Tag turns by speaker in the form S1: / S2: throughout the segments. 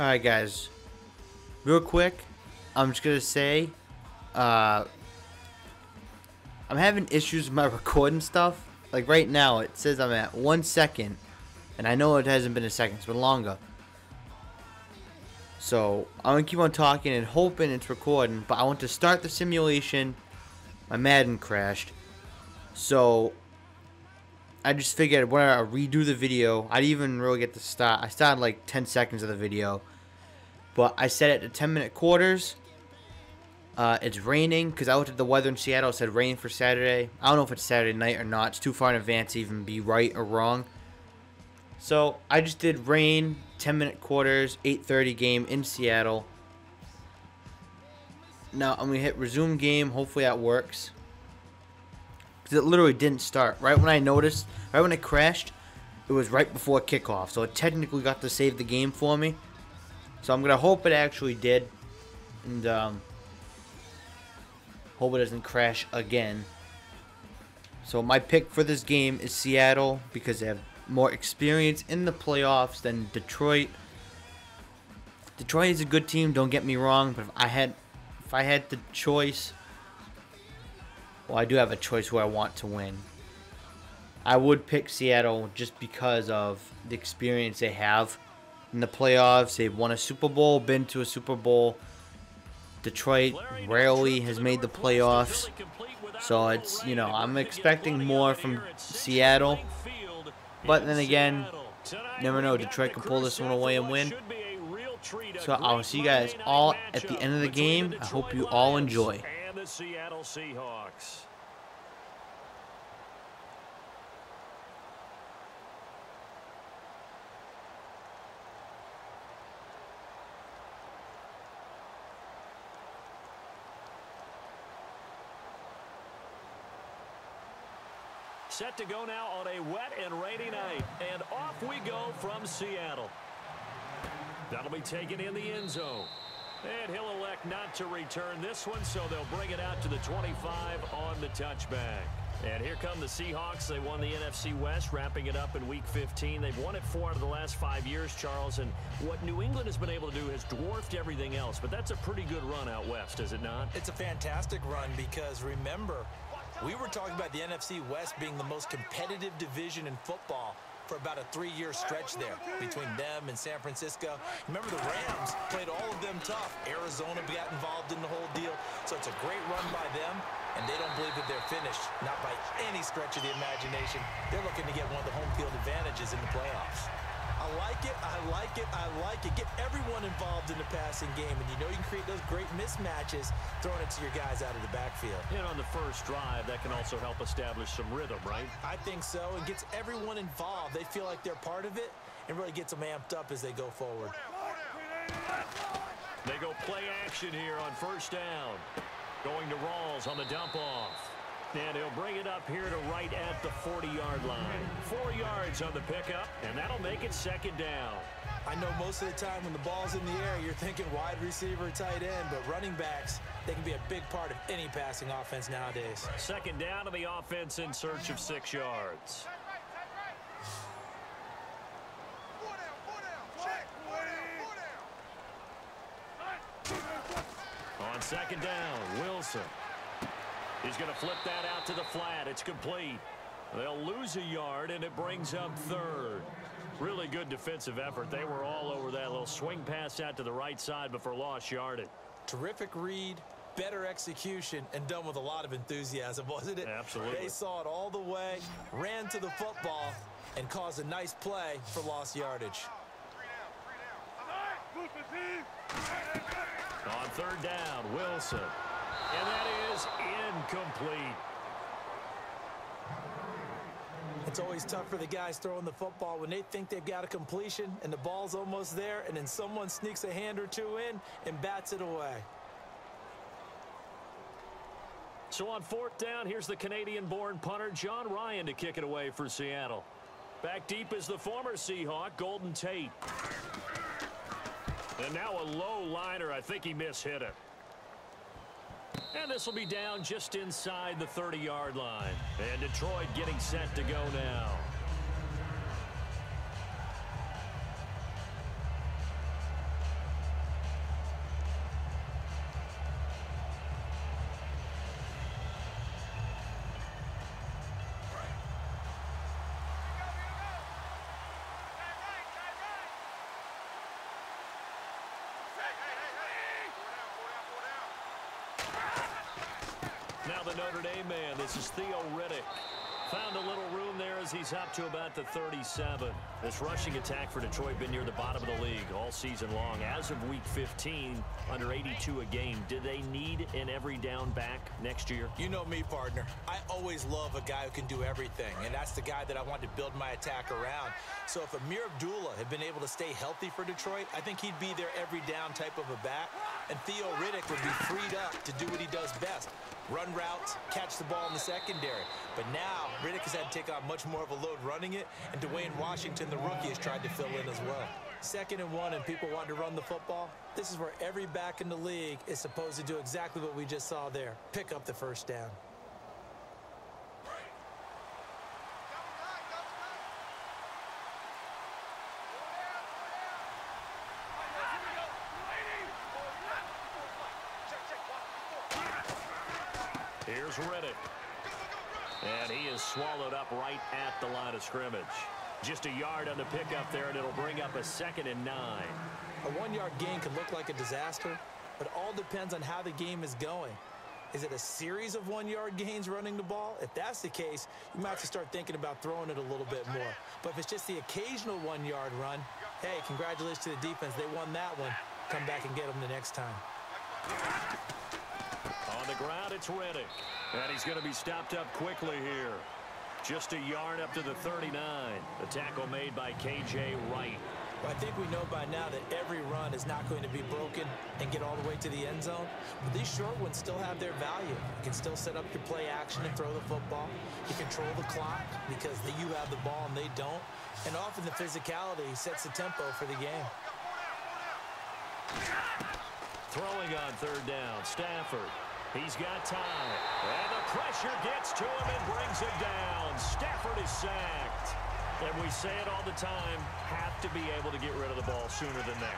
S1: Alright, guys. Real quick, I'm just going to say, uh, I'm having issues with my recording stuff. Like right now, it says I'm at one second, and I know it hasn't been a second, it's been longer. So, I'm going to keep on talking and hoping it's recording, but I want to start the simulation. My Madden crashed. So, I just figured when I redo the video, I didn't even really get to start. I started like 10 seconds of the video. But I set it to 10 minute quarters. Uh, it's raining because I looked at the weather in Seattle. It said rain for Saturday. I don't know if it's Saturday night or not. It's too far in advance to even be right or wrong. So I just did rain, 10 minute quarters, 8:30 game in Seattle. Now I'm gonna hit resume game. Hopefully that works. Cause it literally didn't start. Right when I noticed, right when it crashed, it was right before kickoff. So it technically got to save the game for me. So I'm gonna hope it actually did, and um, hope it doesn't crash again. So my pick for this game is Seattle because they have more experience in the playoffs than Detroit. Detroit is a good team, don't get me wrong, but if I had if I had the choice, well, I do have a choice who I want to win. I would pick Seattle just because of the experience they have in the playoffs. They've won a Super Bowl, been to a Super Bowl. Detroit rarely has made the playoffs. So it's, you know, I'm expecting more from Seattle. But then again, never know. Detroit can pull this one away and win. So I'll see you guys all at the end of the game. I hope you all enjoy.
S2: Set to go now on a wet and rainy night. And off we go from Seattle. That'll be taken in the end zone. And he'll elect not to return this one, so they'll bring it out to the 25 on the touchback. And here come the Seahawks. They won the NFC West, wrapping it up in Week 15. They've won it four out of the last five years, Charles. And what New England has been able to do has dwarfed everything else. But that's a pretty good run out west, is it not?
S3: It's a fantastic run because, remember, we were talking about the NFC West being the most competitive division in football for about a three-year stretch there between them and San Francisco. Remember, the Rams played all of them tough. Arizona got involved in the whole deal. So it's a great run by them, and they don't believe that they're finished, not by any stretch of the imagination. They're looking to get one of the home field advantages in the playoffs. I like it. I like it. I like it. Get everyone involved in the passing game. And you know you can create those great mismatches throwing it to your guys out of the backfield.
S2: And on the first drive, that can also help establish some rhythm, right?
S3: I think so. It gets everyone involved. They feel like they're part of it and really gets them amped up as they go forward.
S2: They go play action here on first down. Going to Rawls on the dump off. And he'll bring it up here to right at the 40-yard line. Four yards on the pickup, and that'll make it second down.
S3: I know most of the time when the ball's in the air, you're thinking wide receiver, tight end, but running backs, they can be a big part of any passing offense nowadays.
S2: Second down to the offense in search of six yards. On second down, Wilson. He's going to flip that out to the flat. It's complete. They'll lose a yard, and it brings up third. Really good defensive effort. They were all over that little swing pass out to the right side before lost yardage.
S3: Terrific read, better execution, and done with a lot of enthusiasm, wasn't it?
S2: Absolutely.
S3: They saw it all the way, ran to the football, and caused a nice play for lost yardage.
S2: On third down, Wilson. And that is incomplete.
S3: It's always tough for the guys throwing the football when they think they've got a completion and the ball's almost there and then someone sneaks a hand or two in and bats it away.
S2: So on fourth down, here's the Canadian-born punter Jon Ryan to kick it away for Seattle. Back deep is the former Seahawk, Golden Tate. And now a low liner. I think he mishit it. And this will be down just inside the 30-yard line. And Detroit getting set to go now. The Notre Dame man. This is Theo Riddick. Found a little room there as he's up to about the 37. This rushing attack for Detroit been near the bottom of the league all season long. As of week 15, under 82 a game. Did they need an every down back next year?
S3: You know me, partner. I always love a guy who can do everything, and that's the guy that I want to build my attack around. So if Ameer Abdullah had been able to stay healthy for Detroit, I think he'd be their every down type of a back, and Theo Riddick would be freed up to do what he does best, run routes, catch the ball in the secondary. But now, Riddick has had to take on much more of a load running it, and Dwayne Washington, the rookie, has tried to fill in as well. Second and one, and people want to run the football. This is where every back in the league is supposed to do exactly what we just saw there. Pick up the first down.
S2: Riddick. And he is swallowed up right at the line of scrimmage. Just a yard on the pickup there, and it'll bring up a second and nine.
S3: A one-yard gain could look like a disaster, but all depends on how the game is going. Is it a series of one-yard gains running the ball? If that's the case, you might have to start thinking about throwing it a little bit more. But if it's just the occasional one-yard run, hey, congratulations to the defense. They won that one. Come back and get them the next time.
S2: On the ground, it's Riddick. And he's going to be stopped up quickly here. Just a yard up to the 39. The tackle made by K.J. Wright.
S3: Well, I think we know by now that every run is not going to be broken and get all the way to the end zone. But these short ones still have their value. You can still set up your play action and throw the football. You control the clock because you have the ball and they don't. And often the physicality sets the tempo for the game.
S2: Throwing on third down, Stafford. He's got time. And the pressure gets to him and brings him down. Stafford is sacked. And we say it all the time, have to be able to get rid of the ball sooner than that.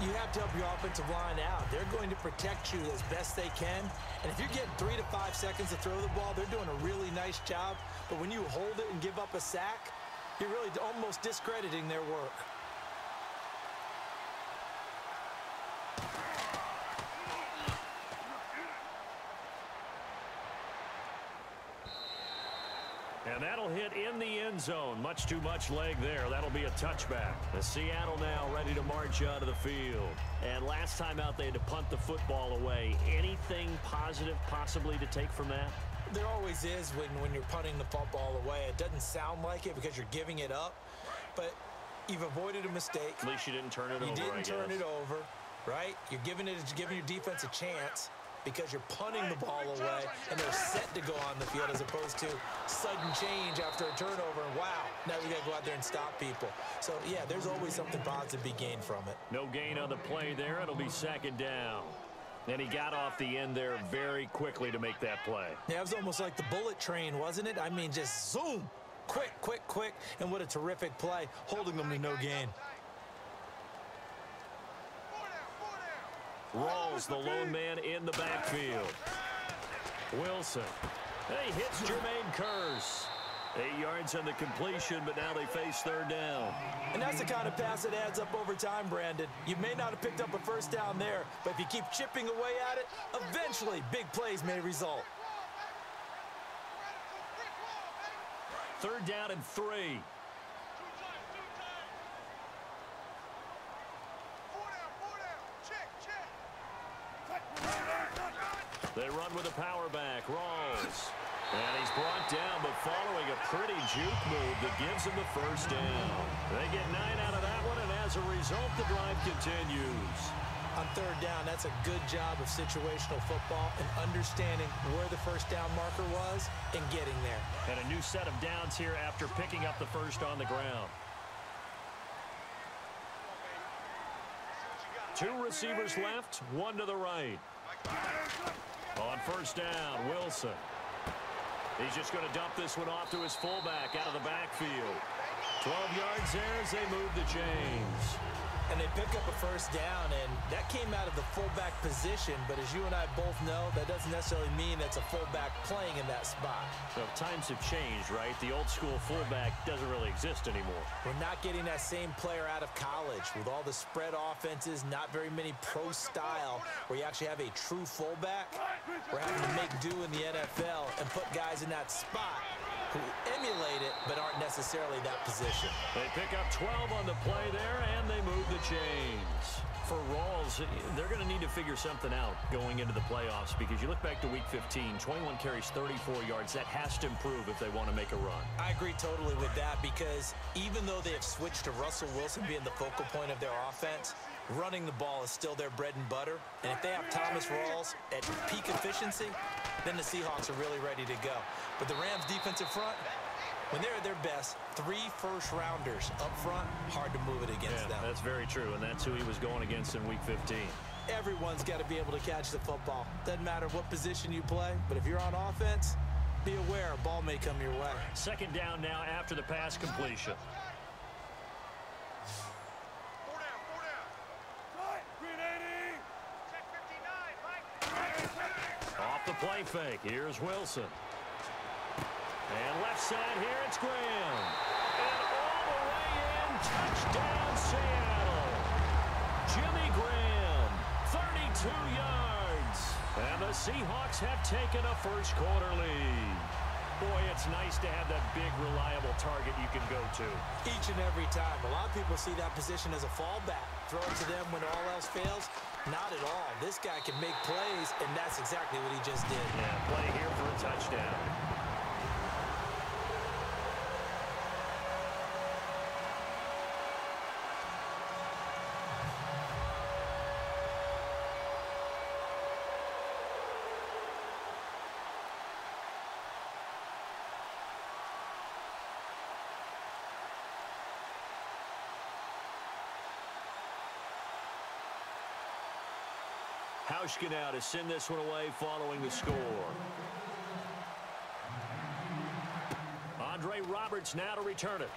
S3: You have to help your offensive line out. They're going to protect you as best they can. And if you're getting three to five seconds to throw the ball, they're doing a really nice job. But when you hold it and give up a sack, you're really almost discrediting their work.
S2: And that'll hit in the end zone. Much too much leg there. That'll be a touchback. The Seattle now ready to march out of the field. And last time out, they had to punt the football away. Anything positive possibly to take from that?
S3: There always is when, when you're punting the football away. It doesn't sound like it because you're giving it up, but you've avoided a mistake.
S2: At least you didn't turn it
S3: you
S2: over,
S3: didn't
S2: I
S3: turn it over, right? You're giving it, giving your defense a chance because you're punting the ball away and they're set to go on the field as opposed to sudden change after a turnover wow, now we got to go out there and stop people. So yeah, there's always something positive to be gained from it.
S2: No gain on the play there. It'll be second down. And he got off the end there very quickly to make that play.
S3: Yeah, it was almost like the bullet train, wasn't it? I mean, just zoom, quick, quick, quick, and what a terrific play, holding them to no gain.
S2: Rawls, the lone man in the backfield. Wilson. He hits Jermaine Kearse. Eight yards on the completion, but now they face third down.
S3: And that's the kind of pass that adds up over time, Brandon. You may not have picked up a first down there, but if you keep chipping away at it, eventually big plays may result.
S2: Third down and three. They run with a power back. Rawls. And he's brought down, but following a pretty juke move that gives him the first down. They get nine out of that one, and as a result, the drive continues.
S3: On third down, that's a good job of situational football and understanding where the first down marker was and getting there.
S2: And a new set of downs here after picking up the first on the ground. Two receivers left, one to the right. On first down, Wilson. He's just going to dump this one off to his fullback out of the backfield. 12 yards there as they move the chains.
S3: And they pick up a first down, and that came out of the fullback position. But as you and I both know, that doesn't necessarily mean it's a fullback playing in that spot.
S2: So times have changed, right? The old school fullback doesn't really exist anymore.
S3: We're not getting that same player out of college with all the spread offenses, not very many pro style where you actually have a true fullback. We're having to make do in the NFL and put guys in that spot who emulate it but aren't necessarily that position.
S2: They pick up 12 on the play there, and they move the chains. For Rawls, they're going to need to figure something out going into the playoffs because you look back to Week 15, 21 carries, 34 yards. That has to improve if they want to make a run.
S3: I agree totally with that because even though they have switched to Russell Wilson being the focal point of their offense, running the ball is still their bread and butter. And if they have Thomas Rawls at peak efficiency, then the Seahawks are really ready to go. But the Rams defensive front, when they're at their best, three first-rounders up front, hard to move it against
S2: yeah,
S3: them.
S2: that's very true, and that's who he was going against in Week 15.
S3: Everyone's got to be able to catch the football. Doesn't matter what position you play, but if you're on offense, be aware a ball may come your way.
S2: Second down now after the pass completion. Off the play fake. Here's Wilson. And left side here, it's Graham. And all the way in, touchdown Seattle. Jimmy Graham, 32 yards. And the Seahawks have taken a first quarter lead. Boy, it's nice to have that big, reliable target you can go to.
S3: Each and every time. A lot of people see that position as a fallback. Throw it to them when all else fails. Not at all. This guy can make plays, and that's exactly what he just did.
S2: Yeah, play here for a touchdown. Hauschka now to send this one away following the score. Andre Roberts now to return it.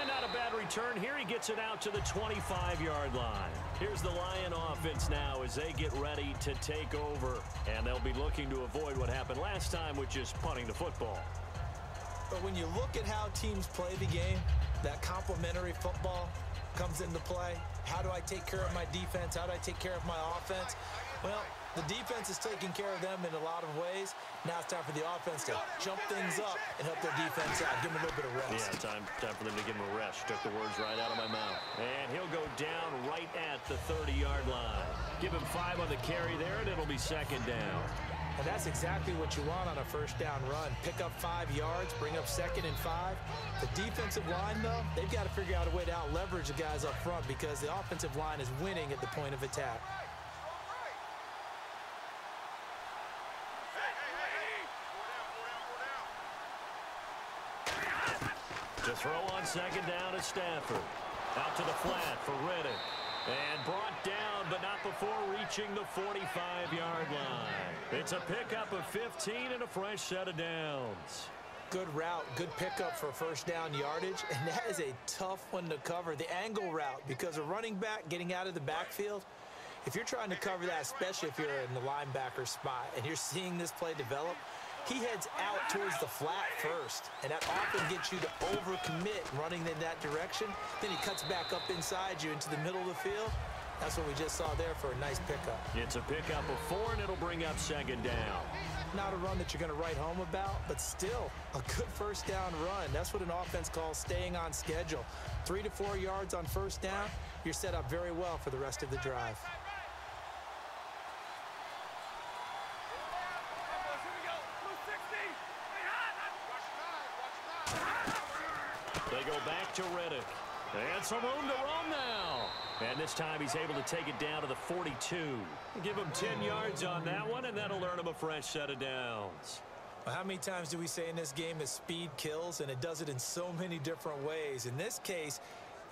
S2: And not a bad return here. He gets it out to the 25-yard line. Here's the Lion offense now as they get ready to take over. And they'll be looking to avoid what happened last time, which is punting the football.
S3: But when you look at how teams play the game, that complementary football comes into play. How do I take care of my defense? How do I take care of my offense? Well, the defense is taking care of them in a lot of ways. Now it's time for the offense to jump things up and help their defense out. Give them a little bit of rest.
S2: Yeah, time, time for them to give them a rest. Took the words right out of my mouth. And he'll go down right at the 30-yard line. Give him five on the carry there, and it'll be second down.
S3: And that's exactly what you want on a first down run. Pick up five yards, bring up second and five. The defensive line, though, they've got to figure out a way to out-leverage the guys up front because the offensive line is winning at the point of attack.
S2: To throw on second down at Stafford. Out to the flat for Riddick. And brought down, but not before reaching the 45-yard line. It's a pickup of 15 and a fresh set of downs.
S3: Good route, good pickup for first down yardage, and that is a tough one to cover, the angle route, because a running back getting out of the backfield, if you're trying to cover that, especially if you're in the linebacker spot and you're seeing this play develop, he heads out towards the flat first, and that often gets you to overcommit running in that direction. Then he cuts back up inside you into the middle of the field. That's what we just saw there for a nice pickup.
S2: It's a pickup of four, and it'll bring up second down.
S3: Not a run that you're going to write home about, but still a good first down run. That's what an offense calls staying on schedule. Three to four yards on first down, you're set up very well for the rest of the drive.
S2: They go back to Riddick. And some room to roam now. And this time he's able to take it down to the 42. Give him 10 yards on that one, and that'll earn him a fresh set of downs.
S3: How many times do we say in this game that speed kills, and it does it in so many different ways? In this case,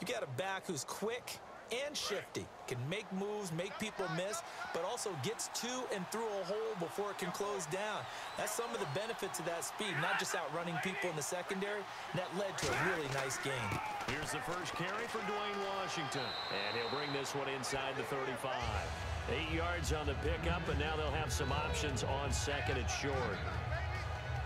S3: you got a back who's quick, and shifty. Can make moves, make people miss, but also gets to and through a hole before it can close down. That's some of the benefits of that speed, not just outrunning people in the secondary. That led to a really nice game.
S2: Here's the first carry for Dwayne Washington. And he'll bring this one inside the 35. Eight yards on the pickup, and now they'll have some options on second and short.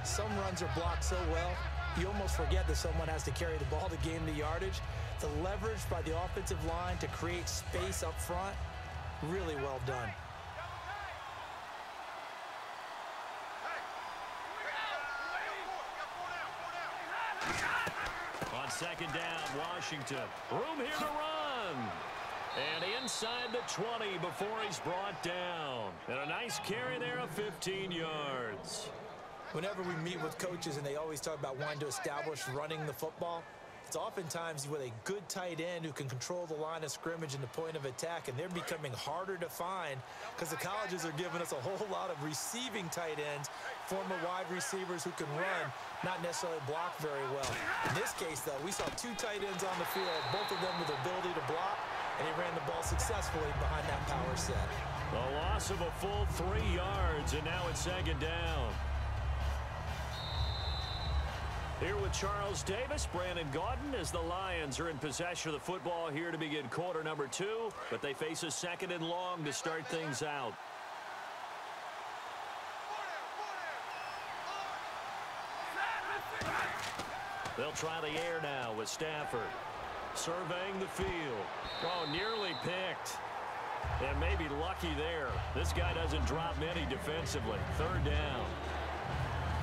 S3: Some runs are blocked so well, you almost forget that someone has to carry the ball to gain the yardage. The leverage by the offensive line to create space up front, really well done.
S2: On second down, Washington. Room here to run. And inside the 20 before he's brought down. And a nice carry there of 15 yards.
S3: Whenever we meet with coaches and they always talk about wanting to establish running the football, it's oftentimes with a good tight end who can control the line of scrimmage and the point of attack, and they're becoming harder to find because the colleges are giving us a whole lot of receiving tight ends, former wide receivers who can run, not necessarily block very well. In this case, though, we saw two tight ends on the field, both of them with the ability to block, and he ran the ball successfully behind that power set.
S2: A loss of a full three yards, and now it's second down. Here with Charles Davis, Brandon Gaudin as the Lions are in possession of the football here to begin quarter number two, but they face a second and long to start things out. They'll try the air now with Stafford. Surveying the field. Oh, nearly picked. And maybe lucky there. This guy doesn't drop many defensively. Third down.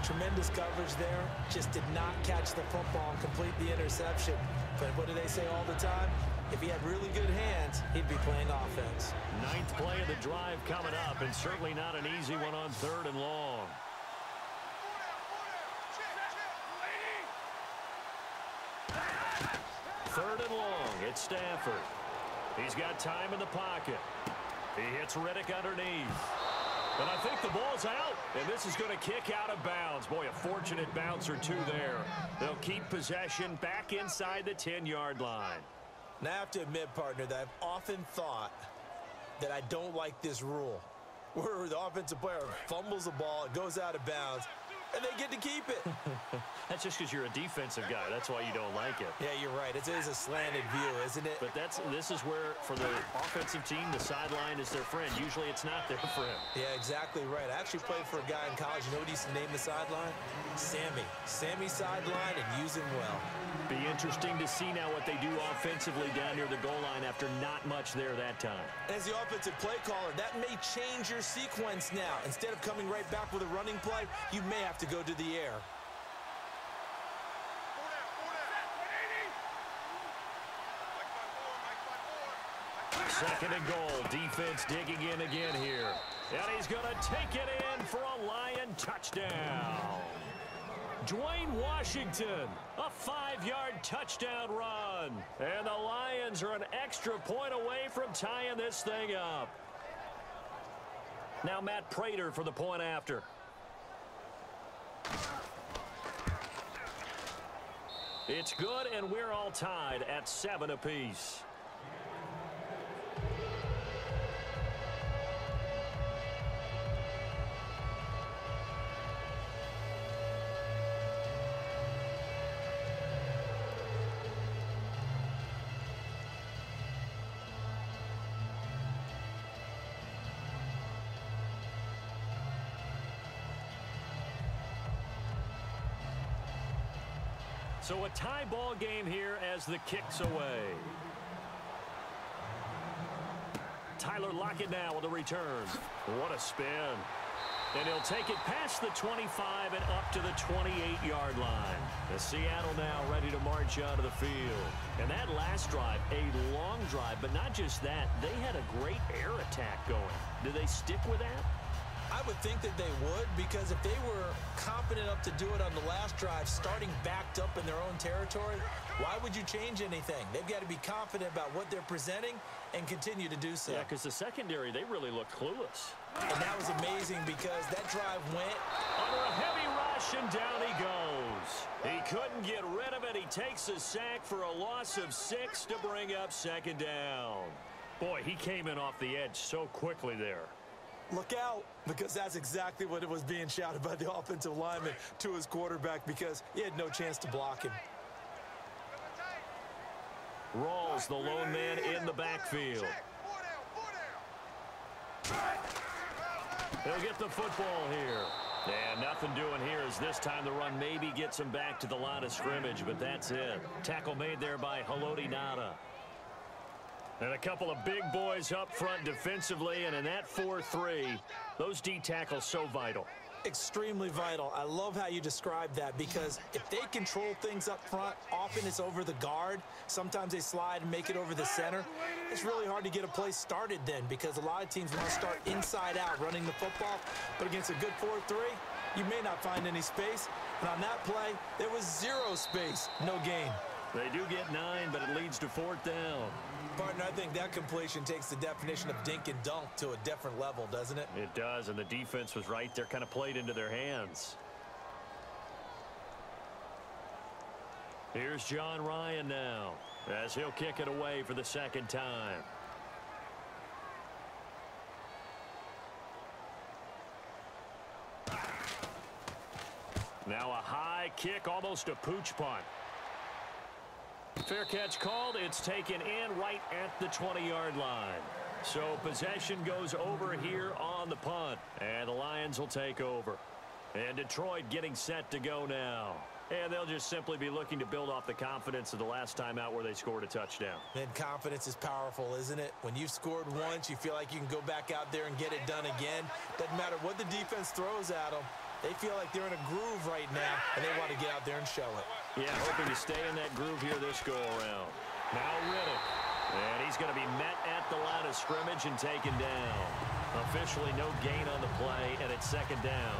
S3: Tremendous coverage there. Just did not catch the football and complete the interception. But what do they say all the time? If he had really good hands, he'd be playing offense.
S2: Ninth play of the drive coming up, and certainly not an easy one on third and long. Third and long, it's Stafford. He's got time in the pocket. He hits Riddick underneath. And I think the ball's out, and this is going to kick out of bounds. Boy, a fortunate bounce or two there. They'll keep possession back inside the 10-yard line.
S3: Now, I have to admit, partner, that I've often thought that I don't like this rule. Where the offensive player fumbles the ball, it goes out of bounds, and they get to keep it.
S2: that's just because you're a defensive guy. That's why you don't like it.
S3: Yeah, you're right. It is a slanted view, isn't it?
S2: But that's this is where, for the offensive team, the sideline is their friend. Usually it's not there for him.
S3: Yeah, exactly right. I actually played for a guy in college. You know what he used to name the sideline? Sammy. Sammy sideline and use him well.
S2: Be interesting to see now what they do offensively down near the goal line after not much there that time.
S3: As the offensive play caller, that may change your sequence now. Instead of coming right back with a running play, you may have to go to the air.
S2: Second and goal. Defense digging in again here. And he's going to take it in for a Lion touchdown. Dwayne Washington, a five-yard touchdown run. And the Lions are an extra point away from tying this thing up. Now Matt Prater for the point after. It's good, and we're all tied at seven apiece. So a tie ball game here as the kicks away. Tyler Lockett now with a return. What a spin. And he'll take it past the 25 and up to the 28-yard line. The Seattle now ready to march out of the field. And that last drive, a long drive, but not just that. They had a great air attack going. Do they stick with that?
S3: I would think that they would because if they were confident enough to do it on the last drive, starting backed up in their own territory, why would you change anything? They've got to be confident about what they're presenting and continue to do so.
S2: Yeah, because the secondary, they really looked clueless.
S3: And that was amazing because that drive went
S2: under a heavy rush and Down he goes. He couldn't get rid of it. He takes a sack for a loss of six to bring up second down. Boy, he came in off the edge so quickly there.
S3: Look out, because that's exactly what it was being shouted by the offensive lineman to his quarterback because he had no chance to block him.
S2: Rawls, the lone man in the backfield. He'll get the football here. And nothing doing here as this time the run maybe gets him back to the line of scrimmage, but that's it. Tackle made there by Haloti Ngata. And a couple of big boys up front defensively, and in that 4-3, those D tackles so vital.
S3: Extremely vital. I love how you describe that because if they control things up front, often it's over the guard. Sometimes they slide and make it over the center. It's really hard to get a play started then because a lot of teams want to start inside out running the football. But against a good 4-3, you may not find any space. And on that play, there was zero space, no gain.
S2: They do get nine, but it leads to fourth down.
S3: Partner, I think that completion takes the definition of dink and dunk to a different level, doesn't it?
S2: It does, and the defense was right there, kind of played into their hands. Here's Jon Ryan now, as he'll kick it away for the second time. Now a high kick, almost a pooch punt. Fair catch called. It's taken in right at the 20-yard line. So possession goes over here on the punt. And the Lions will take over. And Detroit getting set to go now. And they'll just simply be looking to build off the confidence of the last time out where they scored a touchdown.
S3: And confidence is powerful, isn't it? When you've scored once, you feel like you can go back out there and get it done again. Doesn't matter what the defense throws at them. They feel like they're in a groove right now, and they want to get out there and show it.
S2: Yeah, hoping to stay in that groove here this go-around. Now Riddick. And he's going to be met at the line of scrimmage and taken down. Officially no gain on the play, and it's second down.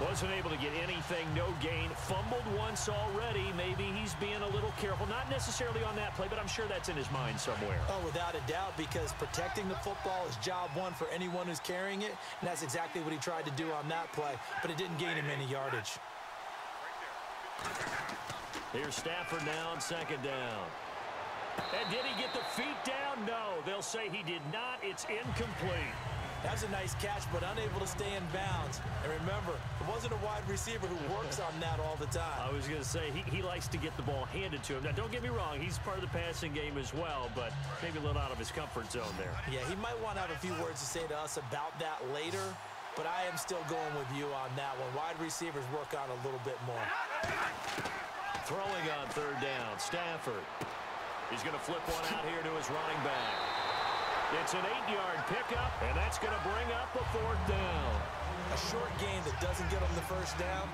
S2: Wasn't able to get anything, no gain. Fumbled once already. Maybe he's being a little careful. Not necessarily on that play, but I'm sure that's in his mind somewhere.
S3: Oh, without a doubt, because protecting the football is job one for anyone who's carrying it, and that's exactly what he tried to do on that play, but it didn't gain him any yardage.
S2: Here's Stafford now on second down. And did he get the feet down? No. They'll say he did not. It's incomplete.
S3: That's a nice catch, but unable to stay in bounds. And remember, it wasn't a wide receiver who works on that all the time.
S2: I was going to say, he, he likes to get the ball handed to him. Now, don't get me wrong, he's part of the passing game as well, but maybe a little out of his comfort zone there.
S3: Yeah, he might want to have a few words to say to us about that later, but I am still going with you on that one. Wide receivers work on a little bit more.
S2: Throwing on third down, Stafford. He's going to flip one out here to his running back. It's an eight-yard pickup, and that's going to bring up a fourth down.
S3: A short game that doesn't get them the first down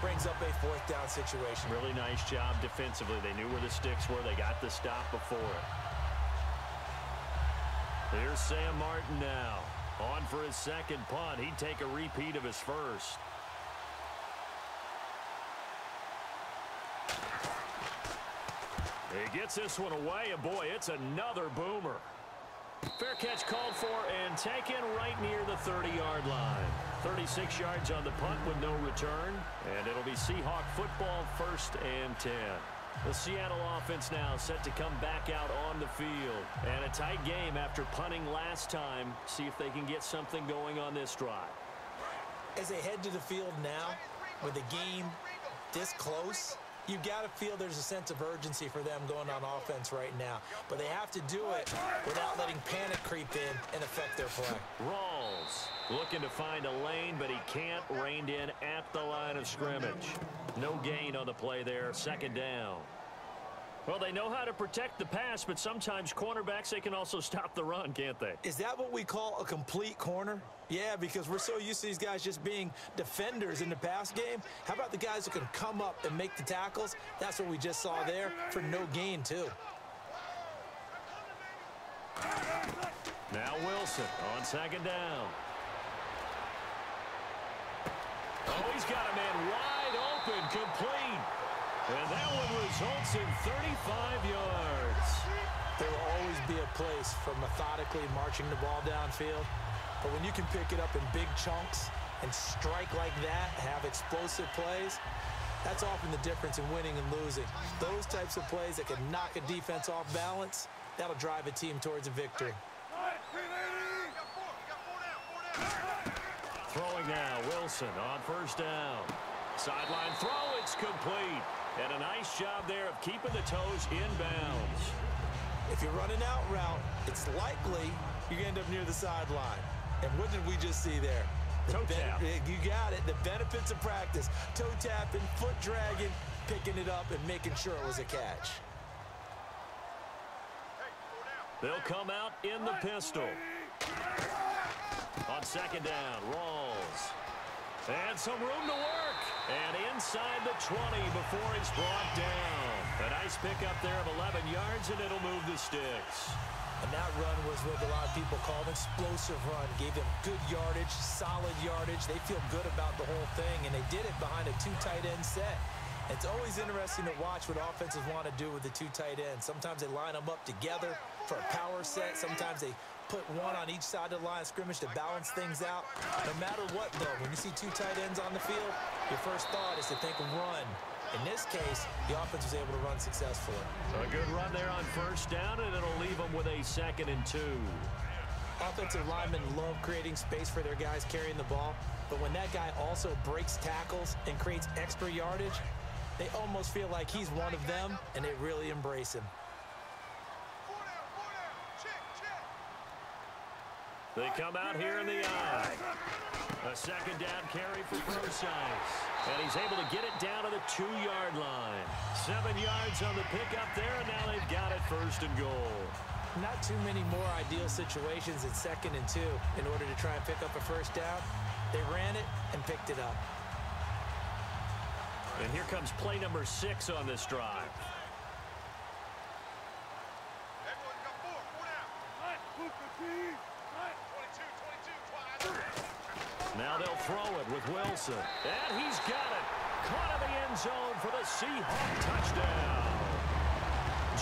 S3: brings up a fourth down situation.
S2: Really nice job defensively. They knew where the sticks were. They got the stop before it. Here's Sam Martin now. On for his second punt. He'd take a repeat of his first. He gets this one away, and boy, it's another boomer. Fair catch called for and taken right near the 30-yard line. 36 yards on the punt with no return, and it'll be Seahawk football first and 10. The Seattle offense now set to come back out on the field. And a tight game after punting last time. See if they can get something going on this drive.
S3: As they head to the field now, with the game this close, you got to feel there's a sense of urgency for them going on offense right now. But they have to do it without letting panic creep in and affect their play.
S2: Rawls looking to find a lane, but he can't. Reined in at the line of scrimmage. No gain on the play there. Second down. Well, they know how to protect the pass, but sometimes cornerbacks, they can also stop the run, can't they?
S3: Is that what we call a complete corner? Yeah, because we're so used to these guys just being defenders in the pass game. How about the guys who can come up and make the tackles? That's what we just saw there for no gain, too.
S2: Now Wilson on second down. Oh, he's got a man wide open, complete. And that one results in 35 yards.
S3: There will always be a place for methodically marching the ball downfield. But when you can pick it up in big chunks and strike like that, have explosive plays, that's often the difference in winning and losing. Those types of plays that can knock a defense off balance, that'll drive a team towards a victory.
S2: Throwing now, Wilson on first down. Sideline throw, it's complete. And a nice job there of keeping the toes in bounds.
S3: If you're running out route, it's likely you end up near the sideline. And what did we just see there? The
S2: toe tap.
S3: Eh, you got it. The benefits of practice. Toe tapping, foot dragging, picking it up, and making sure it was a catch.
S2: They'll come out in the pistol. On second down, Rawls. And some room to work. And inside the 20 before he's brought down. A nice pickup there of 11 yards, and it'll move the sticks.
S3: And that run was what a lot of people call an explosive run. Gave them good yardage, solid yardage. They feel good about the whole thing, and they did it behind a two tight end set. It's always interesting to watch what offenses want to do with the two tight ends. Sometimes they line them up together for a power set. Sometimes they put one on each side of the line of scrimmage to balance things out. No matter what, though, when you see two tight ends on the field, your first thought is to think run. In this case, the offense was able to run successfully.
S2: So a good run there on first down, and it'll leave them with a second and two.
S3: Offensive linemen love creating space for their guys carrying the ball, but when that guy also breaks tackles and creates extra yardage, they almost feel like he's one of them, and they really embrace him.
S2: They come out here in the I. A second down carry for Prosise. And he's able to get it down to the two-yard line. Seven yards on the pickup there, and now they've got it first and goal.
S3: Not too many more ideal situations at second and two in order to try and pick up a first down. They ran it and picked it up.
S2: And here comes play number six on this drive. Now they'll throw it with Wilson. And he's got it. Caught in the end zone for the Seahawk touchdown.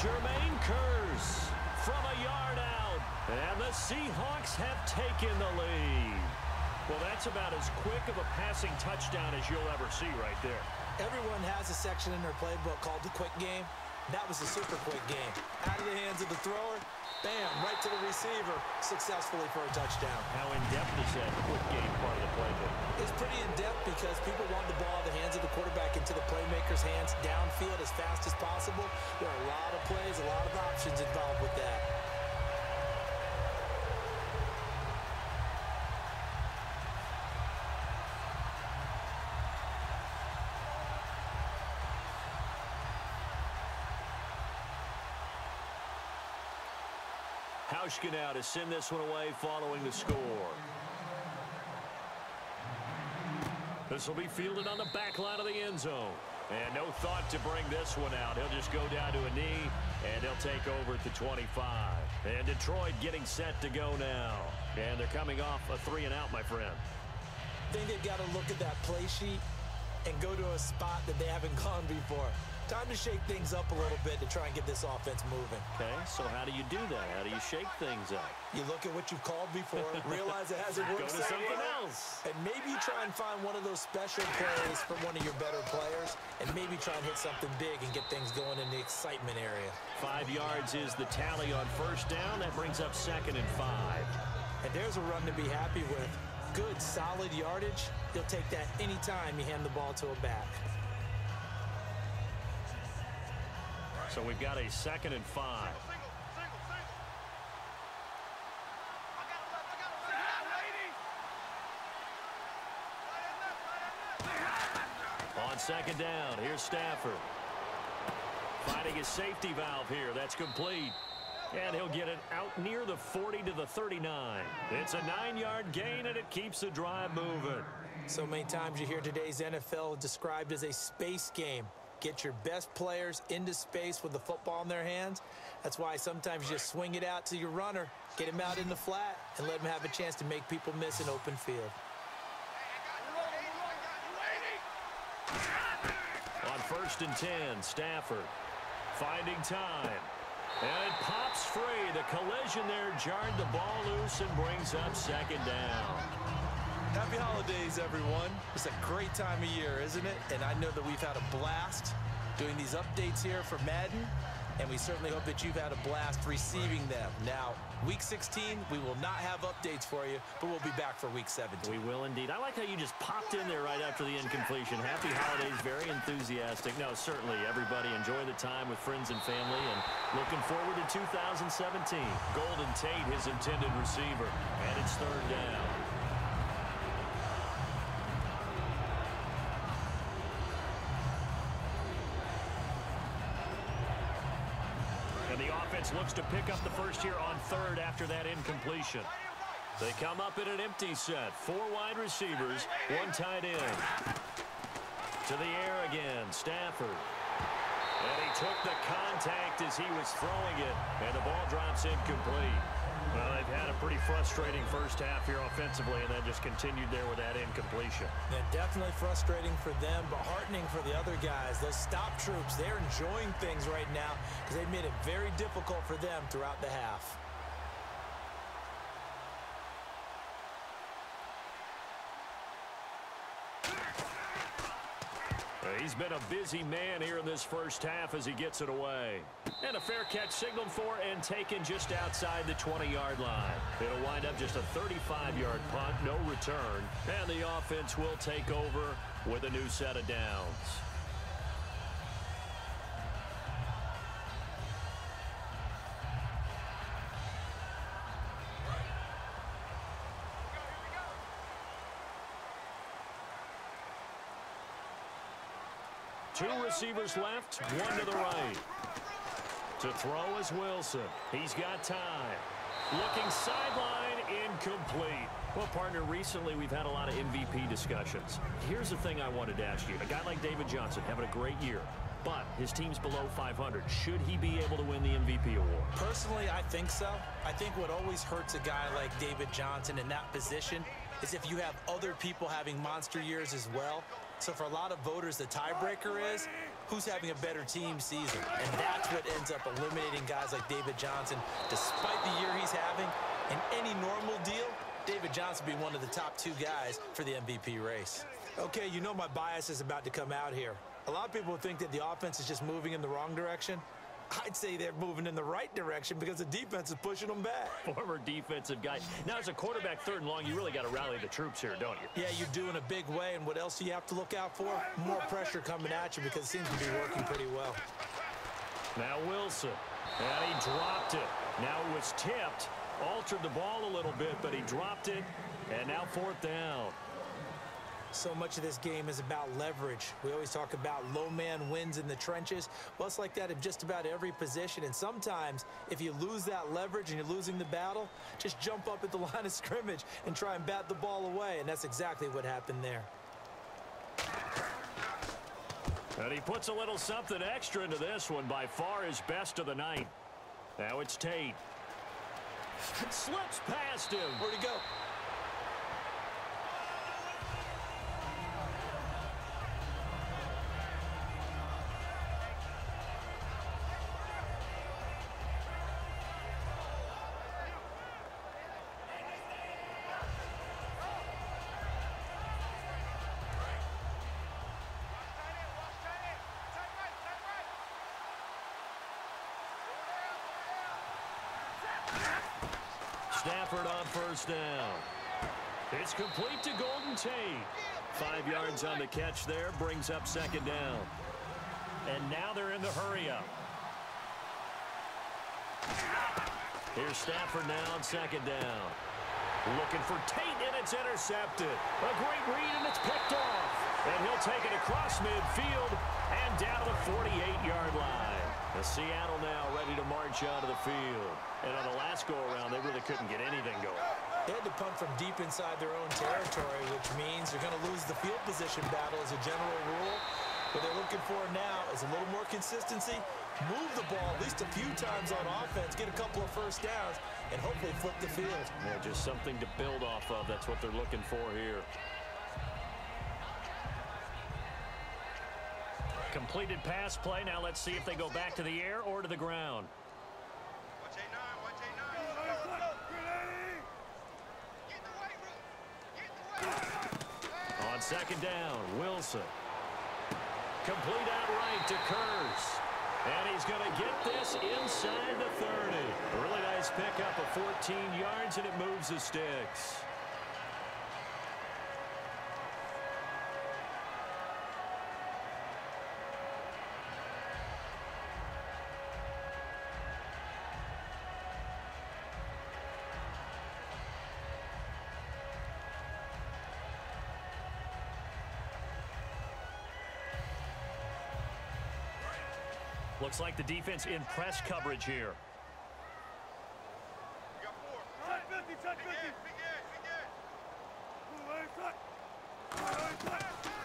S2: Jermaine Kearse from a yard out. And the Seahawks have taken the lead. Well, that's about as quick of a passing touchdown as you'll ever see right there.
S3: Everyone has a section in their playbook called the quick game. That was a super quick game. Out of the hands of the thrower, bam, right to the receiver, successfully for a touchdown.
S2: How in-depth is that quick game part of the playbook?
S3: It's pretty in-depth because people want the ball out of the hands of the quarterback into the playmaker's hands downfield as fast as possible. There are a lot of plays, a lot of options involved with that.
S2: Hauschka now to send this one away following the score. This will be fielded on the back line of the end zone. And no thought to bring this one out. He'll just go down to a knee, and they'll take over at the 25. And Detroit getting set to go now. And they're coming off a three and out, my friend.
S3: I think they've got to look at that play sheet and go to a spot that they haven't gone before. Time to shake things up a little bit to try and get this offense moving.
S2: Okay, so how do you do that? How do you shake things up?
S3: You look at what you've called before, realize it hasn't worked.
S2: Go to something else.
S3: And maybe you try and find one of those special plays from one of your better players, and maybe try and hit something big and get things going in the excitement area.
S2: Five yards is the tally on first down. That brings up second and five.
S3: And there's a run to be happy with. Good, solid yardage. You'll take that anytime you hand the ball to a back.
S2: So we've got a second and five. On second down, here's Stafford. Finding his safety valve here. That's complete. And he'll get it out near the 40 to the 39. It's a nine-yard gain, and it keeps the drive moving.
S3: So many times you hear today's NFL described as a space game. Get your best players into space with the football in their hands. That's why sometimes you just swing it out to your runner, get him out in the flat, and let him have a chance to make people miss an open field.
S2: On first and 10, Stafford finding time. And it pops free. The collision there jarred the ball loose and brings up second down.
S3: Happy holidays, everyone. It's a great time of year, isn't it? And I know that we've had a blast doing these updates here for Madden, and we certainly hope that you've had a blast receiving them. Now, Week 16, we will not have updates for you, but we'll be back for Week 17.
S2: We will indeed. I like how you just popped in there right after the incompletion. Happy holidays, very enthusiastic. No, certainly, everybody enjoy the time with friends and family, and looking forward to 2017. Golden Tate, his intended receiver, and it's third down. Looks to pick up the first here on third after that incompletion. They come up in an empty set. Four wide receivers, one tight end. To the air again, Stafford. And he took the contact as he was throwing it, and the ball drops incomplete. Well, they've had a pretty frustrating first half here offensively, and then just continued there with that incompletion.
S3: And definitely frustrating for them, but heartening for the other guys. Those stop troops, they're enjoying things right now because they've made it very difficult for them throughout the half.
S2: He's been a busy man here in this first half as he gets it away. And a fair catch signaled for and taken just outside the 20-yard line. It'll wind up just a 35-yard punt, no return. And the offense will take over with a new set of downs. Two receivers left, one to the right. To throw is Wilson. He's got time. Looking sideline, incomplete. Well, partner, recently we've had a lot of MVP discussions. Here's the thing I wanted to ask you. A guy like David Johnson having a great year, but his team's below 500. Should he be able to win the MVP award?
S3: Personally, I think so. I think what always hurts a guy like David Johnson in that position is if you have other people having monster years as well. So for a lot of voters, the tiebreaker is who's having a better team season. And that's what ends up eliminating guys like David Johnson. Despite the year he's having, in any normal deal, David Johnson would be one of the top two guys for the MVP race. Okay, you know my bias is about to come out here. A lot of people think that the offense is just moving in the wrong direction. I'd say they're moving in the right direction because the defense is pushing them back.
S2: Former defensive guy. Now, as a quarterback third and long, you really got to rally the troops here, don't you?
S3: Yeah, you're doing a big way, and what else do you have to look out for? More pressure coming at you because it seems to be working pretty well.
S2: Now Wilson. And he dropped it. Now it was tipped. Altered the ball a little bit, but he dropped it. And now fourth down.
S3: So much of this game is about leverage. We always talk about low man wins in the trenches. Well, it's like that in just about every position. And sometimes, if you lose that leverage and you're losing the battle, just jump up at the line of scrimmage and try and bat the ball away. And that's exactly what happened there.
S2: And he puts a little something extra into this one. By far his best of the night. Now it's Tate. Slips past him.
S3: Where'd he go?
S2: Stafford on first down. It's complete to Golden Tate. Five yards on the catch there brings up second down. And now they're in the hurry up. Here's Stafford now on second down. Looking for Tate, and it's intercepted. A great read, and it's picked off. And he'll take it across midfield and down to the 48-yard line. The Seattle now ready to march out of the field. And on the last go-around, they really couldn't get anything going.
S3: They had to punt from deep inside their own territory, which means they're going to lose the field position battle as a general rule. What they're looking for now is a little more consistency, move the ball at least a few times on offense, get a couple of first downs, and hopefully flip the field.
S2: Yeah, just something to build off of. That's what they're looking for here. Completed pass play. Now let's see if they go back to the air or to the ground. On Second down, Wilson. Complete out right to Kearse. And he's going to get this inside the 30. A really nice pickup of 14 yards, and it moves the sticks. Looks like the defense in press coverage here.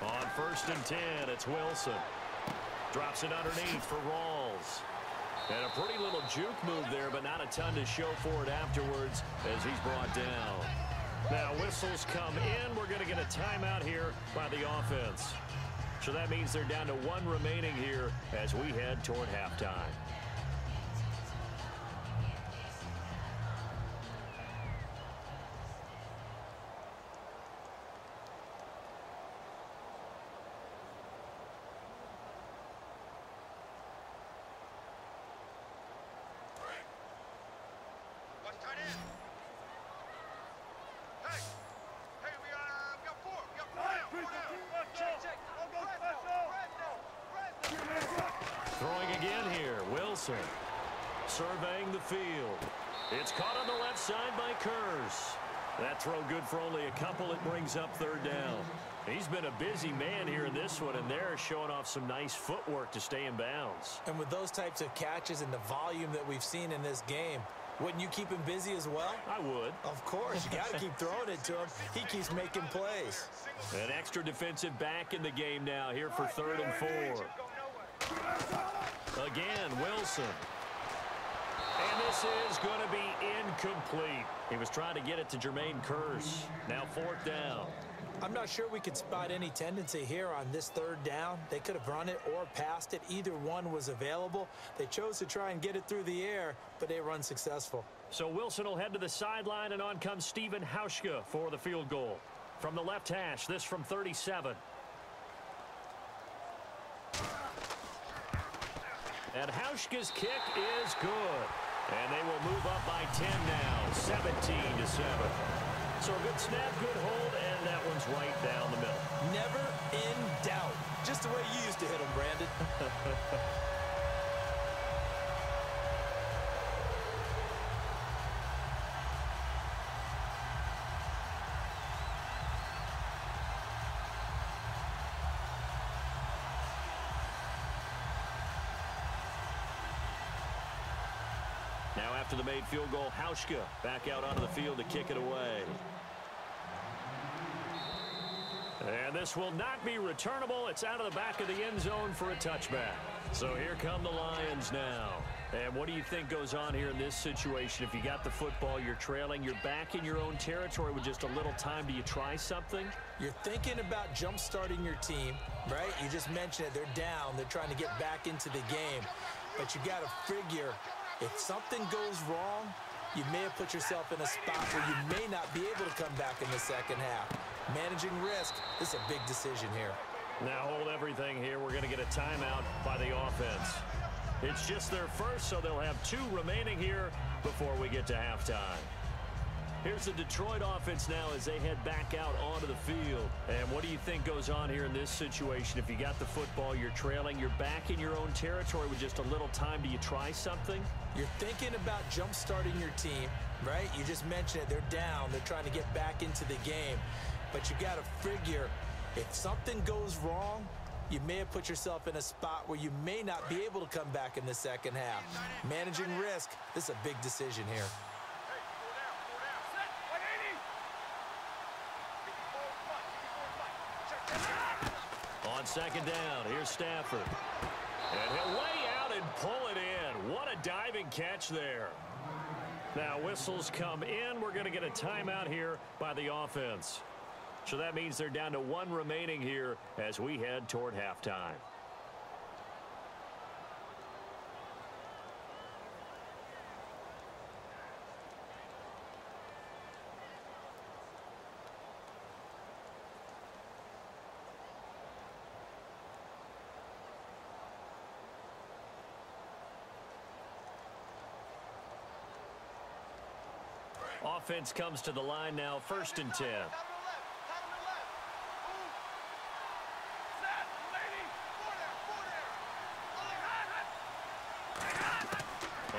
S2: On first and 10, it's Wilson. Drops it underneath for Rawls. And a pretty little juke move there, but not a ton to show for it afterwards as he's brought down. Now whistles come in. We're going to get a timeout here by the offense. So that means they're down to one remaining here as we head toward halftime. Brings up third down. He's been a busy man here in this one, and they're showing off some nice footwork to stay in bounds.
S3: And with those types of catches and the volume that we've seen in this game, wouldn't you keep him busy as well?
S2: I would.
S3: Of course. You got to keep throwing it to him. He keeps making plays.
S2: An extra defensive back in the game now here for third and four. Again, Wilson. And this is going to be incomplete. He was trying to get it to Jermaine Kearse. Now fourth down.
S3: I'm not sure we could spot any tendency here on this third down. They could have run it or passed it. Either one was available. They chose to try and get it through the air, but they were unsuccessful.
S2: So Wilson will head to the sideline, and on comes Stephen Hauschka for the field goal. From the left hash, this from 37. And Hauschka's kick is good. And they will move up by 10 now, 17 to 7. So a good snap, good hold, and that one's right down the middle.
S3: Never in doubt. Just the way you used to hit them, Brandon.
S2: after the made field goal, Hauschka back out onto the field to kick it away. And this will not be returnable. It's out of the back of the end zone for a touchback. So here come the Lions now. And what do you think goes on here in this situation? If you got the football, you're trailing, you're back in your own territory with just a little time. Do you try something?
S3: You're thinking about jump-starting your team, right? You just mentioned it. They're down. They're trying to get back into the game. But you got to figure if something goes wrong, you may have put yourself in a spot where you may not be able to come back in the second half. Managing risk, is a big decision here.
S2: Now hold everything here. We're going to get a timeout by the offense. It's just their first, so they'll have two remaining here before we get to halftime. Here's the Detroit offense now as they head back out onto the field. And what do you think goes on here in this situation? If you got the football, you're trailing, you're back in your own territory with just a little time. Do you try something?
S3: You're thinking about jump-starting your team, right? You just mentioned it. They're down. They're trying to get back into the game. But you got to figure if something goes wrong, you may have put yourself in a spot where you may not be able to come back in the second half. Managing risk, this is a big decision here.
S2: On second down, here's Stafford. And he'll lay out and pull it in. What a diving catch there. Now whistles come in. We're going to get a timeout here by the offense. So that means they're down to one remaining here as we head toward halftime. Offense comes to the line now, first and 10.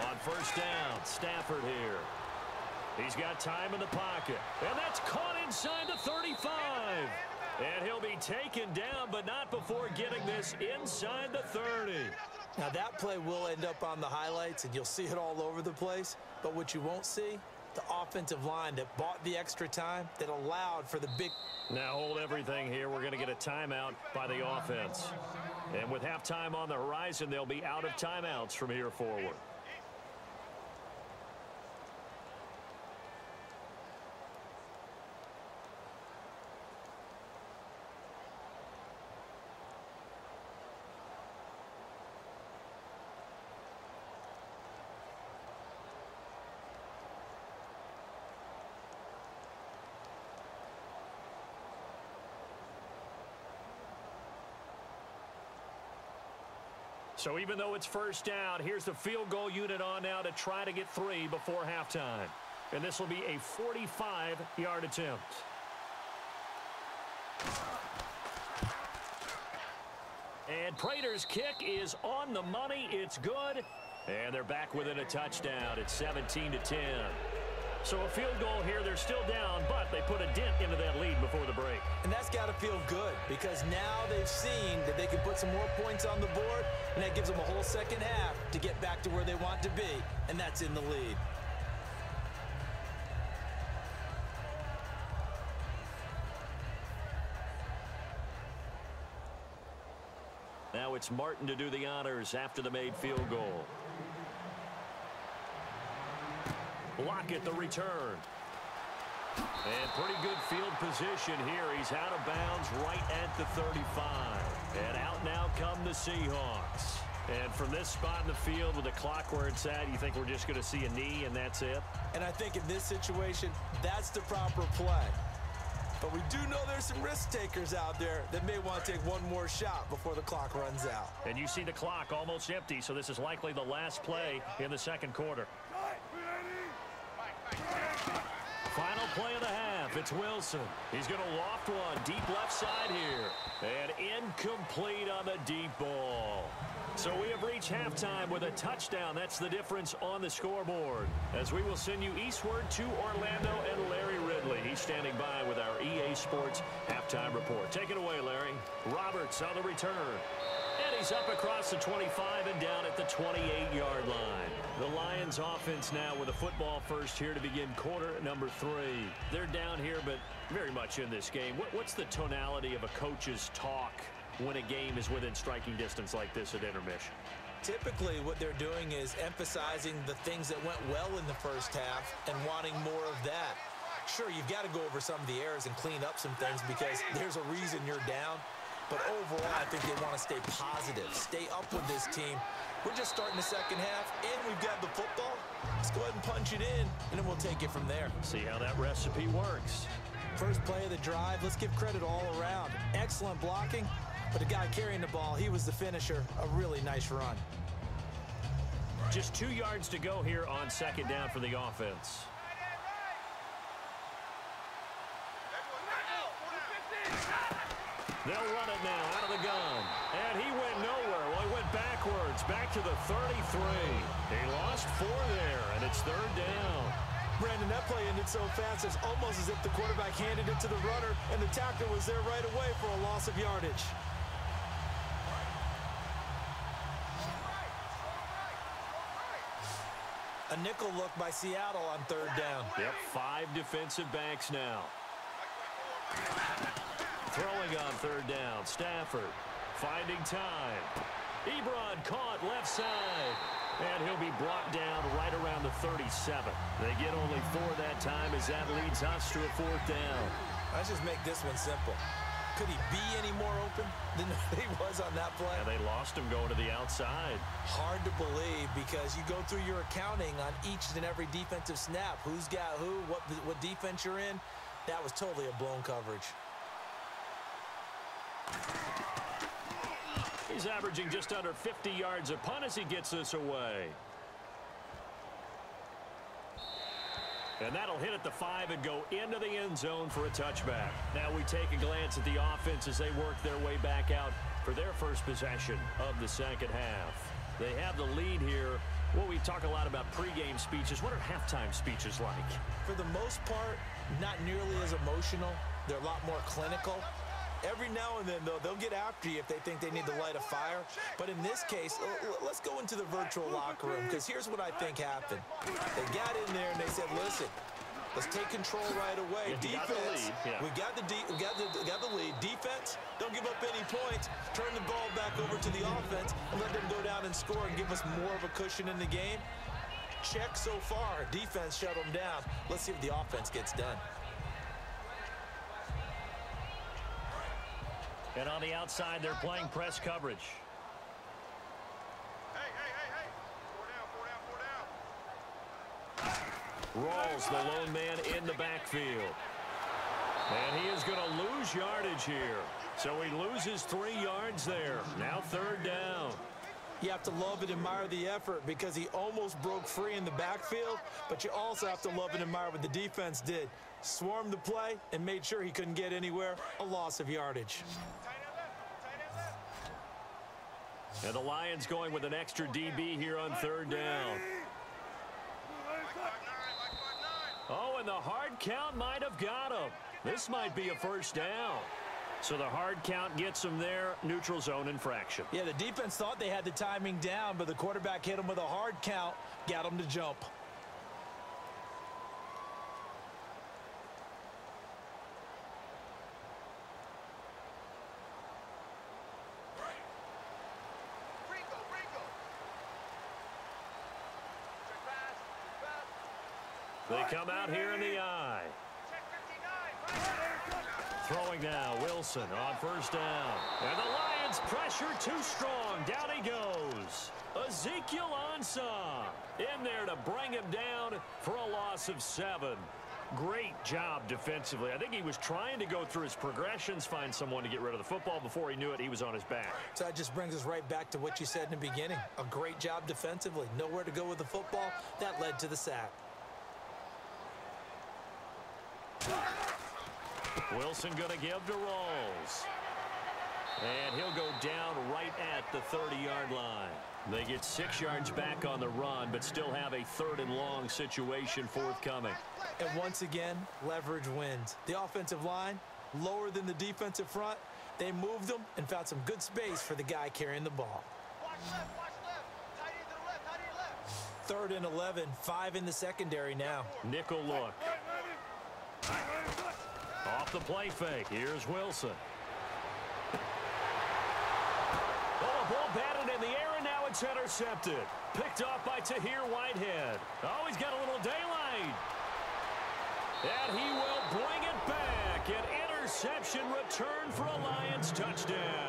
S2: On first down, Stafford here. He's got time in the pocket. And that's caught inside the 35. And he'll be taken down, but not before getting this inside the 30.
S3: Now that play will end up on the highlights, and you'll see it all over the place. But what you won't see, the offensive line that bought the extra time, that allowed for the big...
S2: Now hold everything here. We're going to get a timeout by the offense. And with halftime on the horizon, they'll be out of timeouts from here forward. So even though it's first down, here's the field goal unit on now to try to get three before halftime. And this will be a 45-yard attempt. And Prater's kick is on the money. It's good. And they're back within a touchdown. It's 17 to 10. So a field goal here. They're still down, but they put a dent into that lead before the break.
S3: And that's got to feel good because now they've seen that they can put some more points on the board, and that gives them a whole second half to get back to where they want to be, and that's in the lead.
S2: Now it's Martin to do the honors after the made field goal. Lockett the return. And pretty good field position here. He's out of bounds right at the 35. And out now come the Seahawks. And from this spot in the field with the clock where it's at, you think we're just going to see a knee and that's it?
S3: And I think in this situation, that's the proper play. But we do know there's some risk takers out there that may want to take one more shot before the clock runs out.
S2: And you see the clock almost empty, so this is likely the last play in the second quarter. Final play of the half. It's Wilson. He's going to loft one deep left side here. And incomplete on the deep ball. So we have reached halftime with a touchdown. That's the difference on the scoreboard. As we will send you eastward to Orlando and Larry Ridley. He's standing by with our EA Sports halftime report. Take it away, Larry. Roberts on the return. Up across the 25 and down at the 28-yard line. The Lions offense now with a football first here to begin quarter number three. They're down here, but very much in this game. what's the tonality of a coach's talk when a game is within striking distance like this at intermission?
S3: Typically, what they're doing is emphasizing the things that went well in the first half and wanting more of that. Sure, you've got to go over some of the errors and clean up some things because there's a reason you're down. But overall, I think they want to stay positive, stay up with this team. We're just starting the second half, and we've got the football. Let's go ahead and punch it in, and then we'll take it from there.
S2: See how that recipe works.
S3: First play of the drive, let's give credit all around. Excellent blocking, but the guy carrying the ball, he was the finisher. A really nice run.
S2: Just two yards to go here on second down for the offense. They'll run it now out of the gun. And he went nowhere. Well, he went backwards, back to the 33. He lost four there, and it's third down.
S3: Brandon, that play ended so fast, it's almost as if the quarterback handed it to the runner, and the tackler was there right away for a loss of yardage. A nickel look by Seattle on third down.
S2: Yep, five defensive backs now. Throwing on third down, Stafford finding time. Ebron caught left side. And he'll be brought down right around the 37. They get only four that time as that leads us to a fourth down.
S3: Let's just make this one simple. Could he be any more open than he was on that play?
S2: And they lost him going to the outside.
S3: Hard to believe because you go through your accounting on each and every defensive snap. Who's got who, what, what defense you're in. That was totally a blown coverage.
S2: He's averaging just under 50 yards a punt as he gets this away. And that'll hit at the five and go into the end zone for a touchback. Now we take a glance at the offense as they work their way back out for their first possession of the second half. They have the lead here. Well, we talk a lot about pregame speeches. What are halftime speeches like?
S3: For the most part, not nearly as emotional. They're a lot more clinical. Every now and then, though, they'll get after you if they think they need to light a fire. But in this case, let's go into the virtual locker room because here's what I think happened. They got in there and they said, listen, Let's take control right away. Defense,
S2: got yeah.
S3: we got the we got the got the lead. Defense, don't give up any points. Turn the ball back over to the offense and let them go down and score and give us more of a cushion in the game. Check so far. Defense shut them down. Let's see if the offense gets done.
S2: And on the outside, they're playing press coverage.
S4: Hey, hey, hey, hey. Four down, four down, four down.
S2: Rawls the lone man in the backfield. And he is going to lose yardage here. So he loses three yards there. Now third down.
S3: You have to love and admire the effort because he almost broke free in the backfield, but you also have to love and admire what the defense did. Swarmed the play and made sure he couldn't get anywhere. A loss of yardage.
S2: And the Lions going with an extra DB here on third down. Oh, and the hard count might have got him. This might be a first down. So the hard count gets them there, neutral zone infraction.
S3: Yeah, the defense thought they had the timing down, but the quarterback hit him with a hard count, got him to jump.
S2: They come out here in the I. Throwing now, Wilson on first down. And the Lions pressure too strong. Down he goes. Ezekiel Ansah in there to bring him down for a loss of seven. Great job defensively. I think he was trying to go through his progressions, find someone to get rid of the football. Before he knew it, he was on his back.
S3: So that just brings us right back to what you said in the beginning. A great job defensively. Nowhere to go with the football. That led to the sack.
S2: Wilson going to give to Rawls. And he'll go down right at the 30-yard line. They get six yards back on the run, but still have a third and long situation forthcoming.
S3: And once again, leverage wins. The offensive line, lower than the defensive front. They moved them and found some good space for the guy carrying the ball. Third and 11, five in the secondary now.
S2: Nickel look. Off the play fake. Here's Wilson. Oh, a ball batted in the air, and now it's intercepted. Picked off by Tahir Whitehead. Oh, he's got a little daylight. And he will bring it back. An interception return for a Lions touchdown.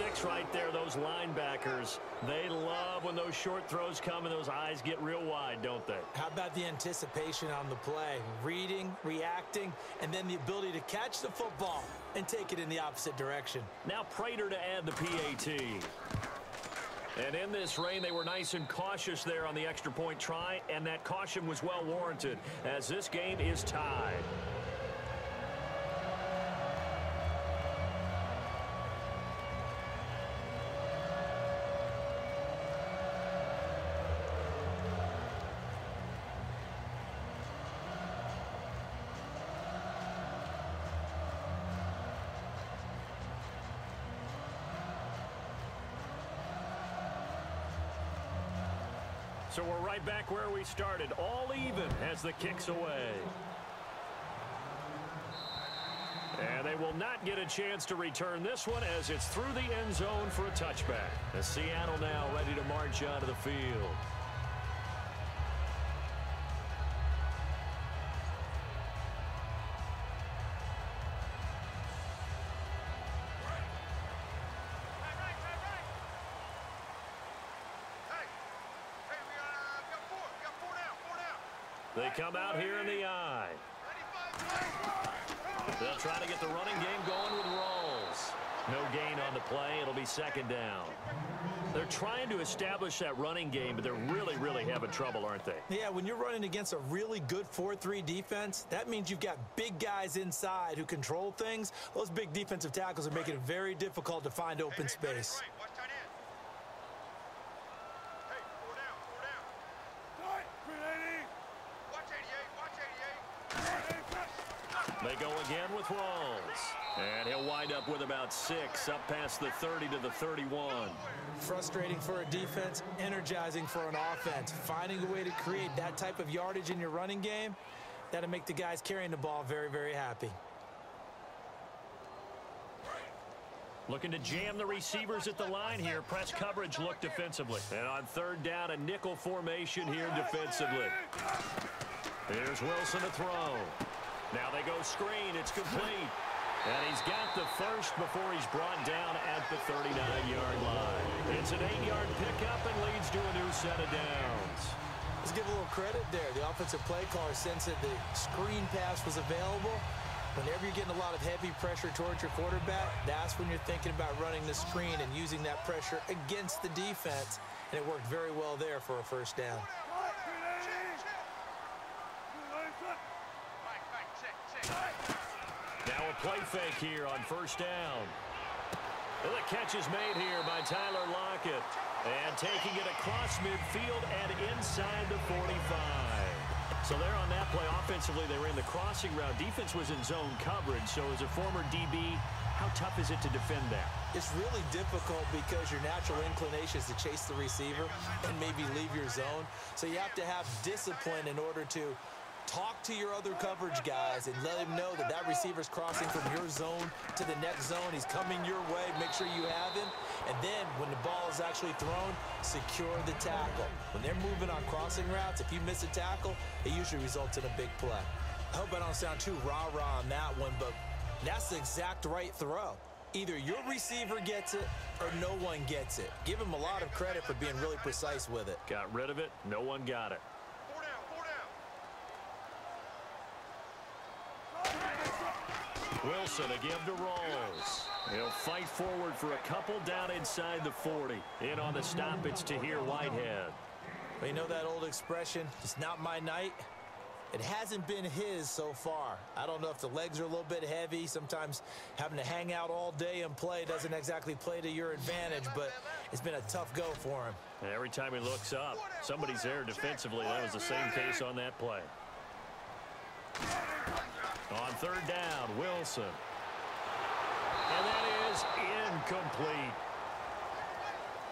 S2: Short throw pick six right there. Those linebackers, they love when those short throws come and those eyes get real wide, don't they?
S3: How about the anticipation on the play? Reading, reacting, and then the ability to catch the football and take it in the opposite direction.
S2: Now Prater to add the PAT. And in this rain, they were nice and cautious there on the extra point try, and that caution was well warranted as this game is tied. So we're right back where we started, all even as the kicks away. And they will not get a chance to return this one as it's through the end zone for a touchback. As Seattle now ready to march out of the field. They come out here in the I. They'll try to get the running game going with Rawls. No gain on the play. It'll be second down. They're trying to establish that running game, but they're really, really having trouble, aren't they?
S3: Yeah, when you're running against a really good 4-3 defense, that means you've got big guys inside who control things. Those big defensive tackles are making it very difficult to find open space.
S4: End. Hey, four down, four down. Watch 88, watch 88.
S2: They go again with Rawls. And he'll wind up with about six, up past the 30 to the 31.
S3: Frustrating for a defense, energizing for an offense. Finding a way to create that type of yardage in your running game, that'll make the guys carrying the ball very, very happy.
S2: Looking to jam the receivers at the line here. Press coverage look defensively. And on third down, a nickel formation here defensively. Here's Wilson to throw. Now they go screen. It's complete. And he's got the first before he's brought down at the 39-yard line. It's an eight-yard pickup and leads to a new set of downs.
S3: Let's give a little credit there. The offensive play caller sensed that the screen pass was available. Whenever you're getting a lot of heavy pressure towards your quarterback, that's when you're thinking about running the screen and using that pressure against the defense. And it worked very well there for a first down.
S4: Mike, Mike, check, check.
S2: Now a play fake here on first down. Well, the catch is made here by Tyler Lockett. And taking it across midfield and inside the 45. So there on that play, offensively, they ran the crossing route. Defense was in zone coverage. So as a former DB, how tough is it to defend that?
S3: It's really difficult because your natural inclination is to chase the receiver and maybe leave your zone. So you have to have discipline in order to talk to your other coverage guys and let him know that that receiver's crossing from your zone to the next zone. He's coming your way. Make sure you have him. And then when the ball is actually thrown, secure the tackle. When they're moving on crossing routes, if you miss a tackle, it usually results in a big play. I hope I don't sound too rah-rah on that one, but that's the exact right throw. Either your receiver gets it or no one gets it. Give him a lot of credit for being really precise with it.
S2: Got rid of it. No one got it.
S4: Four down, four down.
S2: Wilson again to Rawls. He'll fight forward for a couple down inside the 40. In on the stop, it's Tahir Whitehead.
S3: But you know that old expression, it's not my night? It hasn't been his so far. I don't know if the legs are a little bit heavy. Sometimes having to hang out all day and play doesn't exactly play to your advantage, but it's been a tough go for him.
S2: And every time he looks up, somebody's there defensively. That was the same case on that play. On third down, Wilson. And that is incomplete.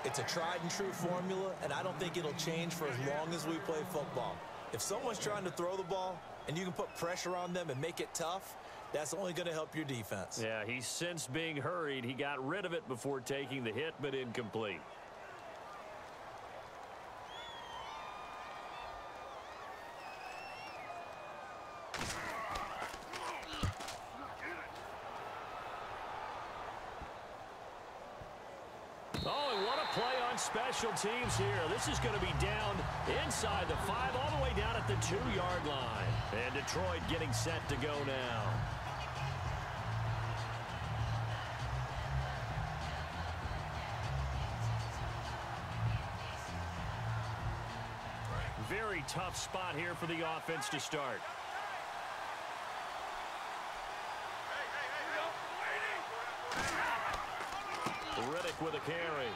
S3: It's a tried and true formula, and I don't think it'll change for as long as we play football. If someone's trying to throw the ball and you can put pressure on them and make it tough, that's only going to help your defense.
S2: Yeah, he's since being hurried. He got rid of it before taking the hit, but incomplete. Oh, and what a play special teams here. This is going to be down inside the five, all the way down at the two-yard line. And Detroit getting set to go now. Very tough spot here for the offense to start. Riddick with a carry.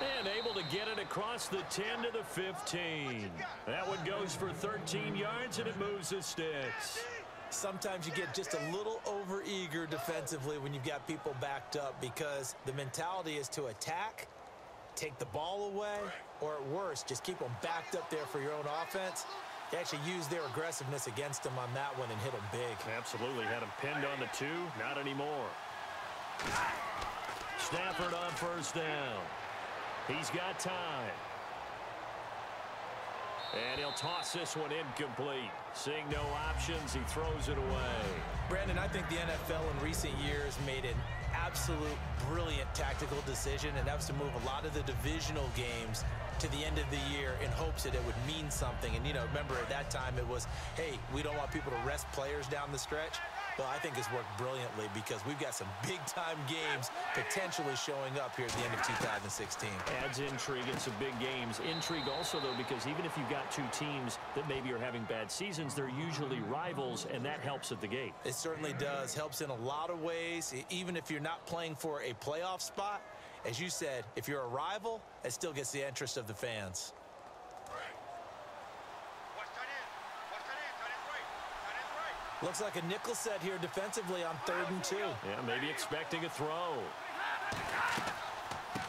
S2: And able to get it across the 10 to the 15. That one goes for 13 yards, and it moves the sticks.
S3: Sometimes you get just a little over-eager defensively when you've got people backed up because the mentality is to attack, take the ball away, or at worst, just keep them backed up there for your own offense. They actually used their aggressiveness against them on that one and hit them big.
S2: Absolutely. Had him pinned on the two. Not anymore. Stafford on first down. He's got time. And he'll toss this one incomplete. Seeing no options, he throws it away.
S3: Brandon, I think the NFL in recent years made an absolute brilliant tactical decision, and that was to move a lot of the divisional games to the end of the year in hopes that it would mean something. And, you know, remember at that time it was, hey, we don't want people to rest players down the stretch. Well, I think it's worked brilliantly because we've got some big-time games potentially showing up here at the end of 2016.
S2: Adds intrigue in some big games. Intrigue also, though, because even if you've got two teams that maybe are having bad seasons, they're usually rivals, and that helps at the gate.
S3: It certainly does. Helps in a lot of ways, even if you're not playing for a playoff spot. As you said, if you're a rival, it still gets the interest of the fans.
S4: Watch tight end. Watch tight end. Tight end's right. Tight end's right.
S3: Looks like a nickel set here defensively on third and two.
S2: Yeah, maybe expecting a throw.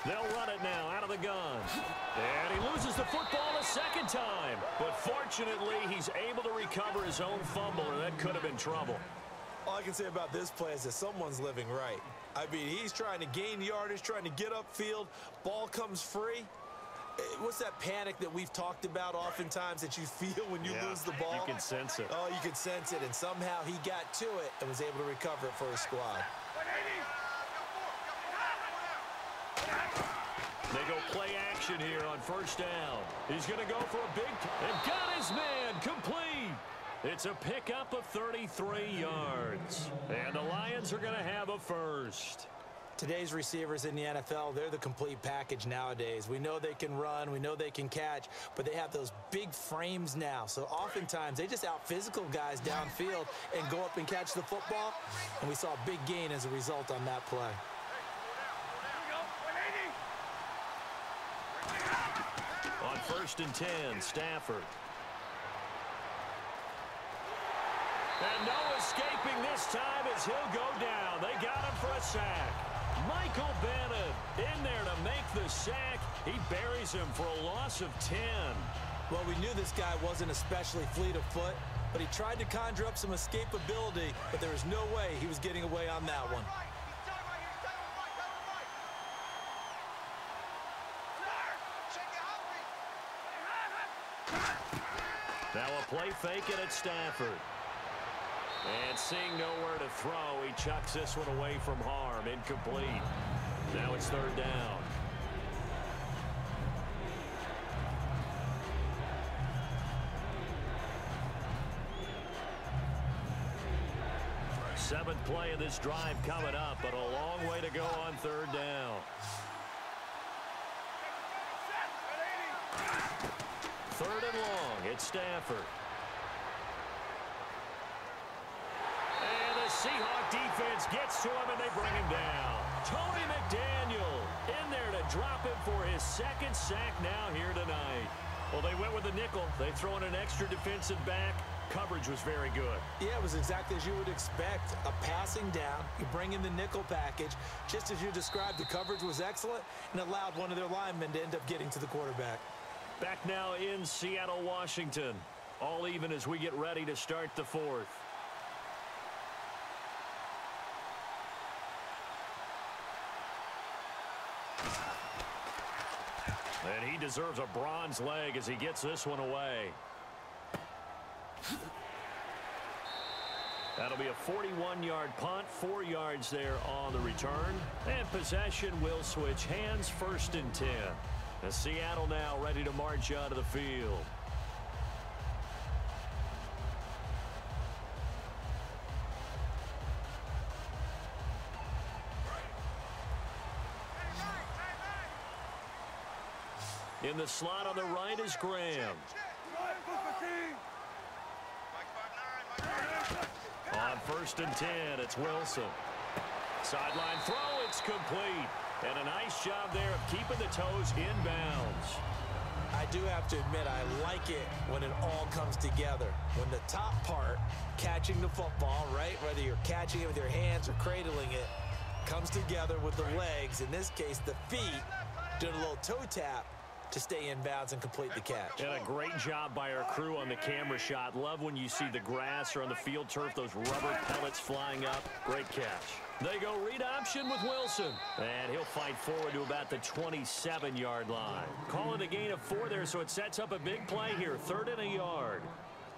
S2: They'll run it now out of the gun. And he loses the football a second time. But fortunately, he's able to recover his own fumble, and that could have been trouble.
S3: All I can say about this play is that someone's living right. I mean, he's trying to gain yardage, trying to get upfield. Ball comes free. What's that panic that we've talked about oftentimes that you feel when you
S2: Yeah,
S3: lose the ball?
S2: you can sense it.
S3: Oh, you can sense it, and somehow he got to it and was able to recover it for his squad.
S2: They go play action here on first down. He's going to go for a big, and got his man complete. It's a pickup of 33 yards. And the Lions are going to have a first.
S3: Today's receivers in the NFL, they're the complete package nowadays. We know they can run, we know they can catch, but they have those big frames now. So oftentimes they just out physical guys downfield and go up and catch the football. And we saw a big gain as a result on that play.
S2: On first and 10, Stafford. And no escaping this time as he'll go down. They got him for a sack. Michael Bennett in there to make the sack. He buries him for a loss of 10.
S3: Well, we knew this guy wasn't especially fleet of foot, but he tried to conjure up some escapability, but there was no way he was getting away on that one.
S2: Now a play fake it at Stafford. And seeing nowhere to throw, he chucks this one away from harm. Incomplete. Now it's third down. Seventh play of this drive coming up, but a long way to go on third down. Third and long. It's Stafford. And the Seahawk defense gets to him, and they bring him down. Tony McDaniel in there to drop him for his second sack now here tonight. Well, they went with the nickel. They throw in an extra defensive back. Coverage was very good.
S3: Yeah, it was exactly as you would expect. A passing down, you bring in the nickel package. Just as you described, the coverage was excellent and allowed one of their linemen to end up getting to the quarterback.
S2: Back now in Seattle, Washington. All even as we get ready to start the fourth. And he deserves a bronze leg as he gets this one away. That'll be a 41-yard punt, four yards there on the return. And possession will switch hands first and 10. As Seattle now ready to march out of the field. In the slot on the right is Graham. On first and 10, it's Wilson. Sideline throw, it's complete. And a nice job there of keeping the toes inbounds.
S3: I do have to admit, I like it when it all comes together. When the top part, catching the football, right, whether you're catching it with your hands or cradling it, comes together with the legs, in this case, the feet, doing a little toe tap to stay in bounds and complete the catch.
S2: And a great job by our crew on the camera shot. Love when you see the grass or on the field turf, those rubber pellets flying up. Great catch. They go read option with Wilson. And he'll fight forward to about the 27-yard line. Call it a gain of four there, so it sets up a big play here. Third and a yard.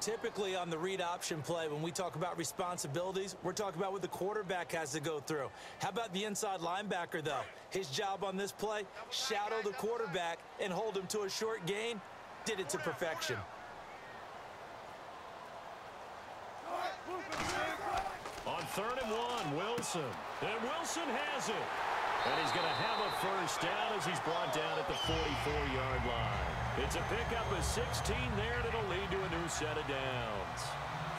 S3: Typically on the read option play, when we talk about responsibilities, we're talking about what the quarterback has to go through. How about the inside linebacker, though? His job on this play, shadow the quarterback and hold him to a short gain. Did it to perfection.
S2: On third and one, Wilson. And Wilson has it. And he's going to have a first down as he's brought down at the 44-yard line. It's a pickup of 16 there, and it'll lead to a new set of downs.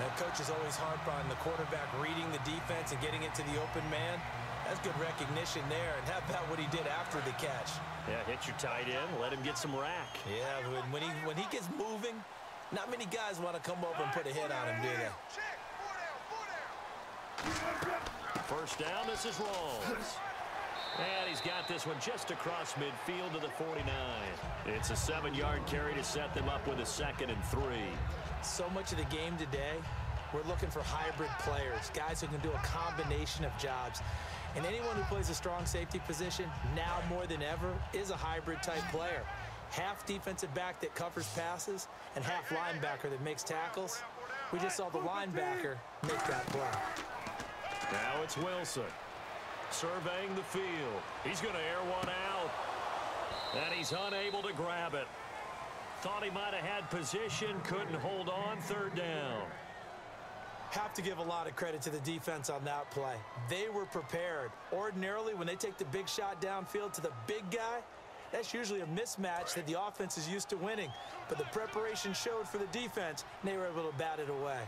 S3: That coach is always harp on the quarterback reading the defense and getting it to the open man. That's good recognition there. And how about what he did after the catch?
S2: Yeah, hit your tight end, let him get some rack.
S3: Yeah, when, when, he, when he gets moving, not many guys want to come over and put a hit on him, do they?
S4: Check. Four down. Four down.
S2: First down, this is Rawls. And he's got this one just across midfield to the 49. It's a seven-yard carry to set them up with a second and three.
S3: So much of the game today, we're looking for hybrid players, guys who can do a combination of jobs. And anyone who plays a strong safety position, now more than ever, is a hybrid type player. Half defensive back that covers passes and half linebacker that makes tackles. We just saw the linebacker make that play.
S2: Now it's Wilson. Surveying the field. He's going to air one out. And he's unable to grab it. Thought he might have had position, couldn't hold on, third down.
S3: Have to give a lot of credit to the defense on that play. They were prepared. Ordinarily, when they take the big shot downfield to the big guy, that's usually a mismatch that the offense is used to winning. But the preparation showed for the defense, and they were able to bat it away.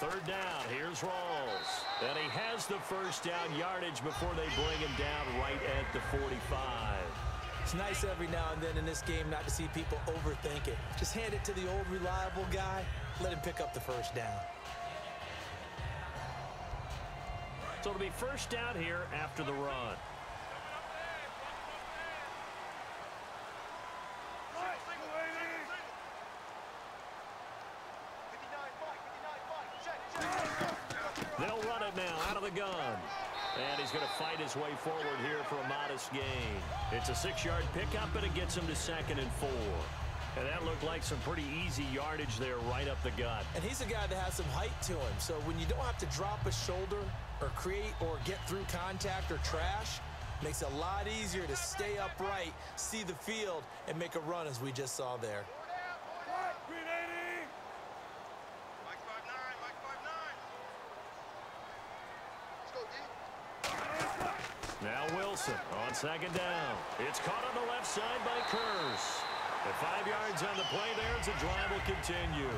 S2: Third down, here's Rawls. And he has the first down yardage before they bring him down right at the 45.
S3: It's nice every now and then in this game not to see people overthink it. Just hand it to the old reliable guy, let him pick up the first down.
S2: So it'll be first down here after the run. They'll run it now out of the gun. And he's going to fight his way forward here for a modest gain. It's a six-yard pickup, and it gets him to second and four. And that looked like some pretty easy yardage there right up the gut.
S3: And he's a guy that has some height to him. So when you don't have to drop a shoulder or create or get through contact or trash, makes it a lot easier to stay upright, see the field, and make a run as we just saw there.
S4: Mike five nine. Mike five nine. Let's go, D.
S2: Now Wilson on second down. It's caught on the left side by Kearse. The five yards on the play there as the drive will continue.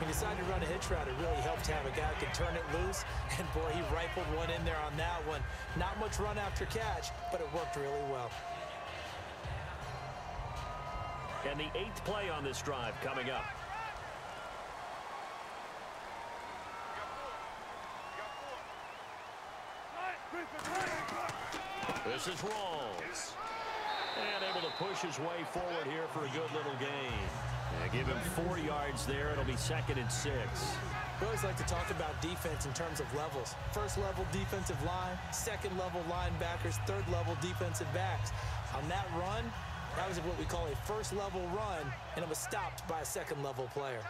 S3: He decided to run a hitch route. It really helped to have a guy who can turn it loose. And boy, he rifled one in there on that one. Not much run after catch, but it worked really well.
S2: And the eighth play on this drive coming up. This is Rawls. And able to push his way forward here for a good little game. And give him four yards there. It'll be second and six.
S3: We always like to talk about defense in terms of levels. First level defensive line, second level linebackers, third level defensive backs. On that run, that was what we call a first level run, and it was stopped by a second level player.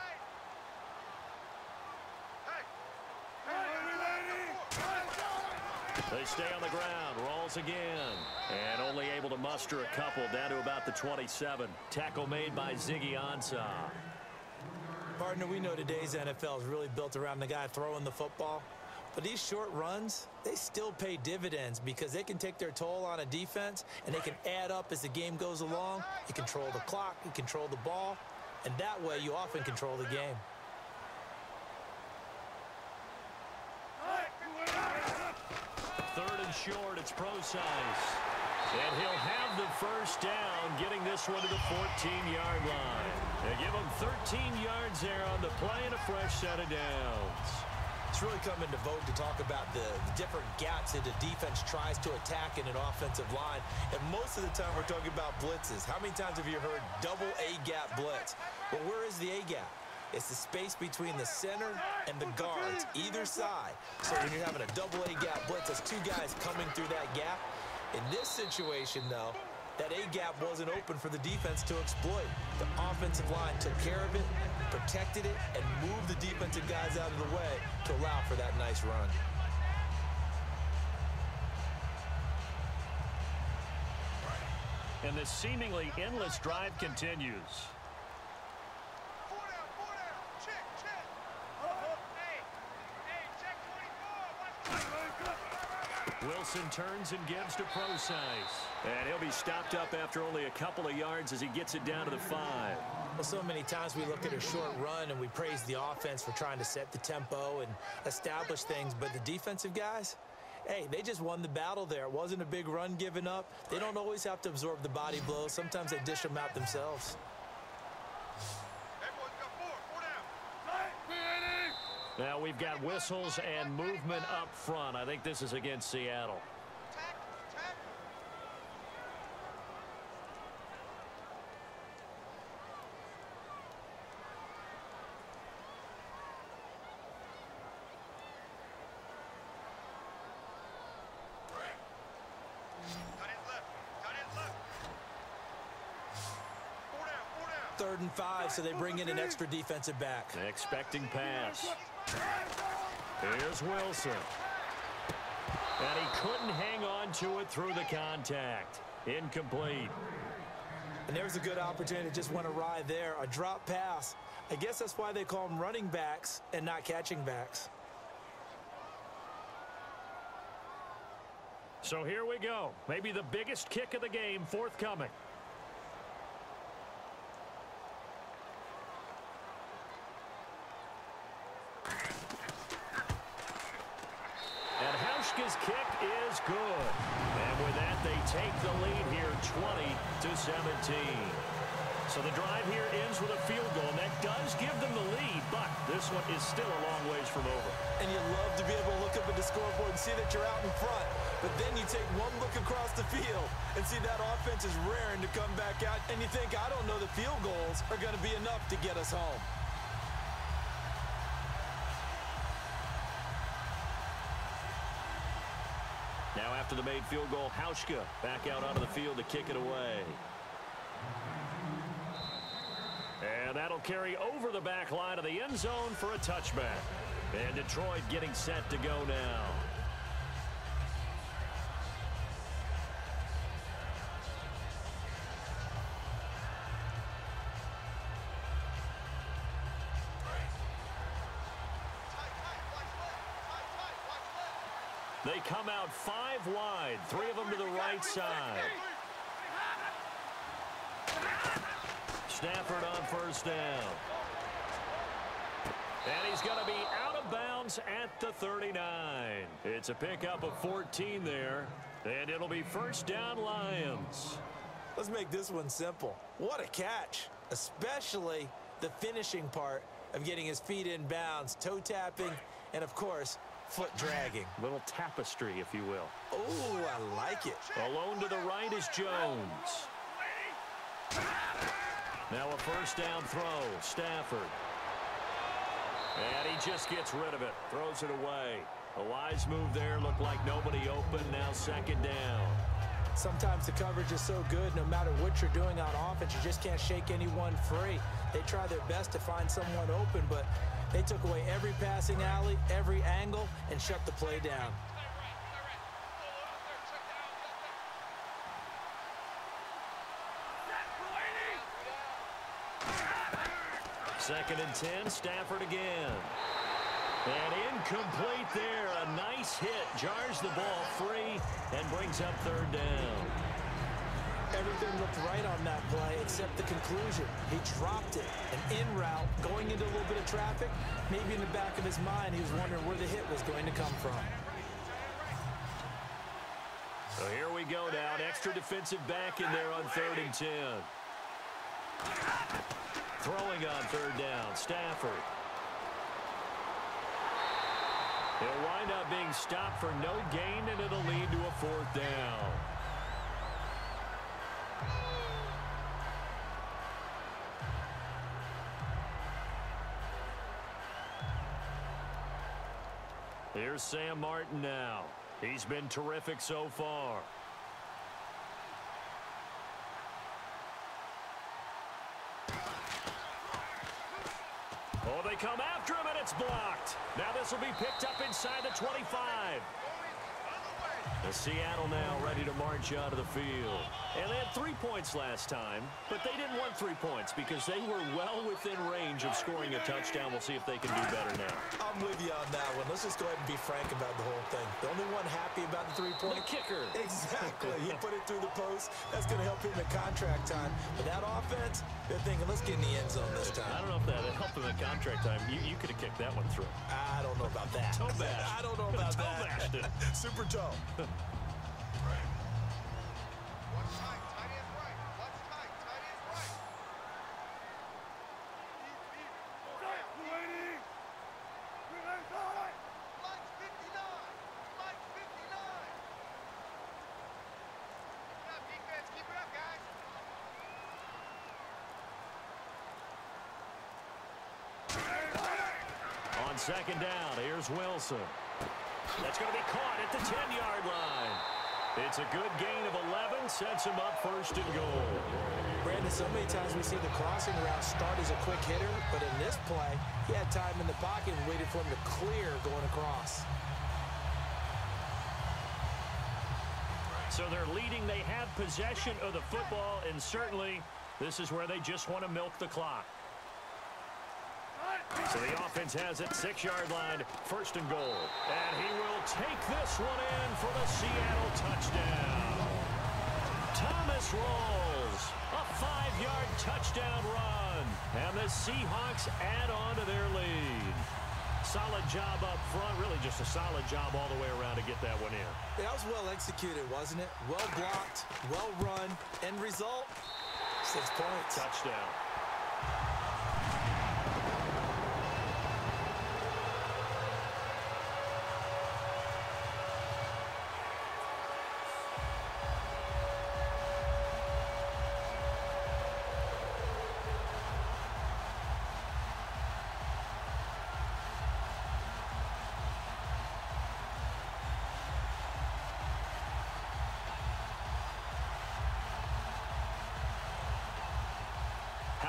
S2: They stay on the ground. Rawls again. And only able to muster a couple down to about the 27. Tackle made by Ziggy Ansah.
S3: Partner, we know today's NFL is really built around the guy throwing the football. But these short runs, they still pay dividends because they can take their toll on a defense and they can add up as the game goes along. You control the clock, you control the ball, and that way you often control the game.
S2: Third and short, it's Procise. And he'll have the first down, getting this one to the 14-yard line. They give him 13 yards there on the play and a fresh set of downs.
S3: It's really come into vogue to talk about the, the different gaps that the defense tries to attack in an offensive line. And most of the time we're talking about blitzes. How many times have you heard double A-gap blitz? Well, where is the A-gap? It's the space between the center and the guards, either side. So when you're having a double A-gap blitz, that's two guys coming through that gap. In this situation, though, that A-gap wasn't open for the defense to exploit. The offensive line took care of it, protected it, and moved the defensive guys out of the way to allow for that nice run.
S2: And this seemingly endless drive continues.
S4: Four down, four down. Check, check. Hey, hey, check 24. Watch
S2: Wilson turns and gives to Procise. And he'll be stopped up after only a couple of yards as he gets it down to the five.
S3: Well, so many times we look at a short run and we praise the offense for trying to set the tempo and establish things, but the defensive guys, hey, they just won the battle there. It wasn't a big run given up. They don't always have to absorb the body blows. Sometimes they dish them out themselves.
S4: Hey, boys, got four. Four down.
S2: Now we've got whistles and movement up front. I think this is against Seattle.
S4: Attack, attack. Tight end left. Tight end left. Four down, four down.
S3: Third and five, so they bring in an extra defensive back.
S2: Expecting pass. Here's Wilson. And he couldn't hang on to it through the contact. Incomplete.
S3: And there's a good opportunity to just went awry there. A drop pass. I guess that's why they call them running backs and not catching backs.
S2: So here we go. Maybe the biggest kick of the game forthcoming. And Hauschka's kick is good. And with that, they take the lead here 20 to 17. So the drive here ends with a field goal, and that does give them the lead, but this one is still a long ways from over.
S3: And you love to be able to look up at the scoreboard and see that you're out in front. But then you take one look across the field and see that offense is raring to come back out. And you think, I don't know the field goals are going to be enough to get us home.
S2: After the made field goal, Hauschka back out onto the field to kick it away. And that'll carry over the back line of the end zone for a touchback. And Detroit getting set to go now. Come out five wide, three of them to the right side. Stafford on first down. And he's going to be out of bounds at the 39. It's a pickup of 14 there. And it'll be first down Lions.
S3: Let's make this one simple. What a catch, especially the finishing part of getting his feet in bounds, toe tapping, and of course, foot dragging.
S2: Little tapestry, if you will.
S3: Oh, I like it.
S2: Alone to the right is Jones. Now a first down throw. Stafford. And he just gets rid of it. Throws it away. A wise move there. Looked like nobody open. Now second down.
S3: Sometimes the coverage is so good, no matter what you're doing on offense, you just can't shake anyone free. They try their best to find someone open, but they took away every passing alley, every angle, and shut the play down.
S2: Second and 10. Stafford again. And incomplete there. A nice hit. Jars the ball free and brings up third down.
S3: Everything looked right on that play except the conclusion. He dropped it. An in route, going into a little bit of traffic. Maybe in the back of his mind, he was wondering where the hit was going to come from.
S2: So here we go now. An extra defensive back in there on third and 10. Throwing on third down. Stafford. He'll wind up being stopped for no gain, and it'll lead to a fourth down. Here's Sam Martin now. He's been terrific so far. Oh, they come after him, and it's blocked. Now this will be picked up inside the 25. The Seattle now ready to march out of the field. And they had three points last time, but they didn't want three points because they were well within range of scoring a touchdown. We'll see if they can do better now.
S3: I'm with you on that one. Let's just go ahead and be frank about the whole thing. The only one happy about the three-point...
S2: The kicker.
S3: Exactly. he put it through the post. That's going to help him in contract time. But that offense, they're thinking, let's get in the end zone this time.
S2: I don't know if that helped him in contract time. You, you could have kicked that one through.
S3: I don't know about that.
S2: Toe bash.
S3: I don't know about
S2: Toe
S3: that.
S2: bashed it.
S3: Super toe.
S4: Watch tight, tight end right. Watch tight, tight end right. Flight 59. Flight 59. Good up, defense. Keep it up, guys.
S2: On second down, here's Wilson. That's going to be caught at the 10-yard line. It's a good gain of 11, sets him up first and goal.
S3: Brandon, so many times we see the crossing route start as a quick hitter, but in this play, he had time in the pocket and waited for him to clear going across.
S2: So they're leading. They have possession of the football, and certainly this is where they just want to milk the clock. So the offense has it, six-yard line, first and goal. And he will take this one in for the Seattle touchdown. Thomas Rawls. A five-yard touchdown run. And the Seahawks add on to their lead. Solid job up front. Really just a solid job all the way around to get that one in.
S3: That was well executed, wasn't it? Well blocked, well run. End result, six points.
S2: Touchdown.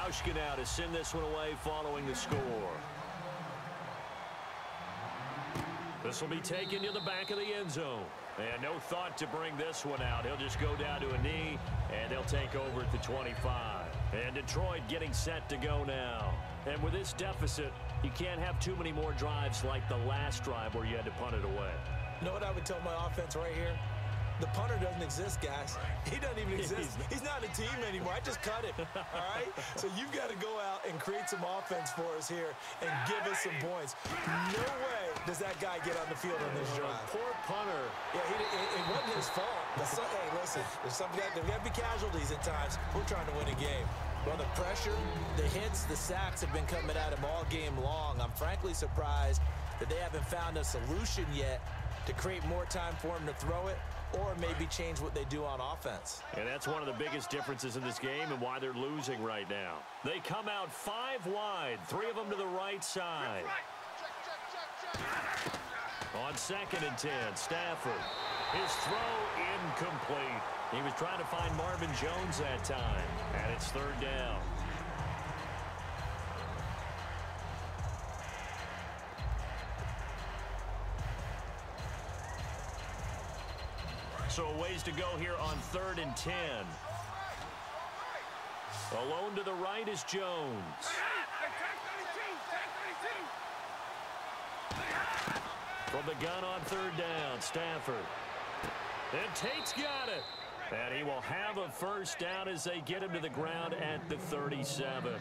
S2: Hauschka now to send this one away following the score. This will be taken to the back of the end zone. And no thought to bring this one out. He'll just go down to a knee, and they'll take over at the 25. And Detroit getting set to go now. And with this deficit, you can't have too many more drives like the last drive where you had to punt it away.
S3: You know what I would tell my offense right here? The punter doesn't exist, guys. He doesn't even exist. He's not a team anymore. I just cut him. All right? So you've got to go out and create some offense for us here and give us some points. No way does that guy get on the field on this drive.
S2: Poor punter.
S3: Yeah, he, it, it wasn't his fault. But hey, listen, there's some guys, there got to be casualties at times. We're trying to win a game. Well, the pressure, the hits, the sacks have been coming at him all game long. I'm frankly surprised that they haven't found a solution yet to create more time for him to throw it or maybe change what they do on offense.
S2: And that's one of the biggest differences in this game and why they're losing right now. They come out five wide, three of them to the right side. On second and 10, Stafford. His throw incomplete. He was trying to find Marvin Jones that time, and it's third down. So a ways to go here on third and 10. Alone to the right is Jones. From the gun on third down, Stafford. And Tate's got it. And he will have a first down as they get him to the ground at the 37.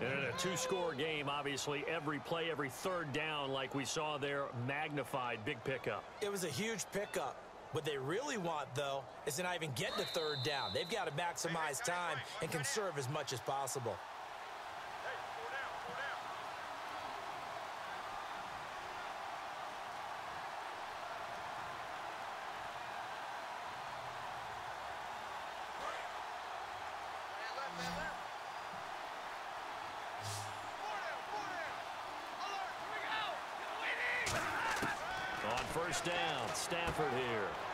S2: And in a two-score game, obviously, every play, every third down, like we saw there, magnified, big pickup.
S3: It was a huge pickup. What they really want, though, is to not even get to third down. They've got to maximize time and conserve as much as possible.
S2: First down, Stafford here.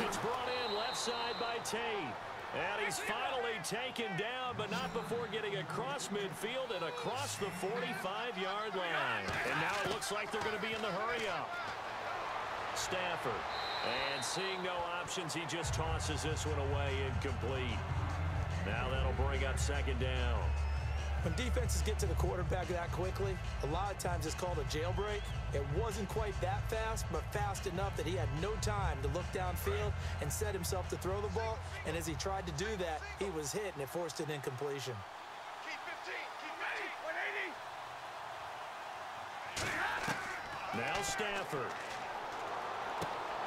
S2: It's brought in left side by Tate. And he's finally taken down, but not before getting across midfield and across the 45-yard line. And now it looks like they're going to be in the hurry-up. Stafford. And seeing no options, he just tosses this one away incomplete. Now that'll bring up second down.
S3: When defenses get to the quarterback that quickly, a lot of times it's called a jailbreak. It wasn't quite that fast, but fast enough that he had no time to look downfield and set himself to throw the ball. And as he tried to do that, he was hit and it forced an incompletion.
S4: Keep 15. Keep 15. 180.
S2: Now Stafford.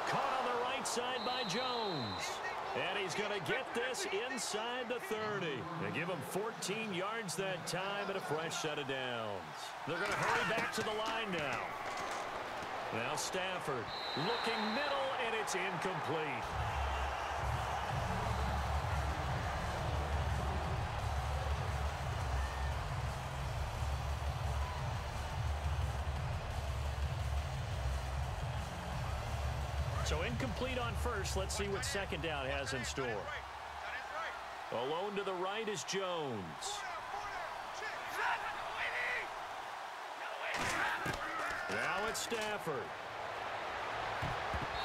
S2: Caught on the right side by Jones. And he's going to get this inside the 30. They give him 14 yards that time and a fresh set of downs. They're going to hurry back to the line now. Now Stafford looking middle, and it's incomplete. So incomplete on first. Let's see what second down has in store. Alone to the right is Jones. Now it's Stafford.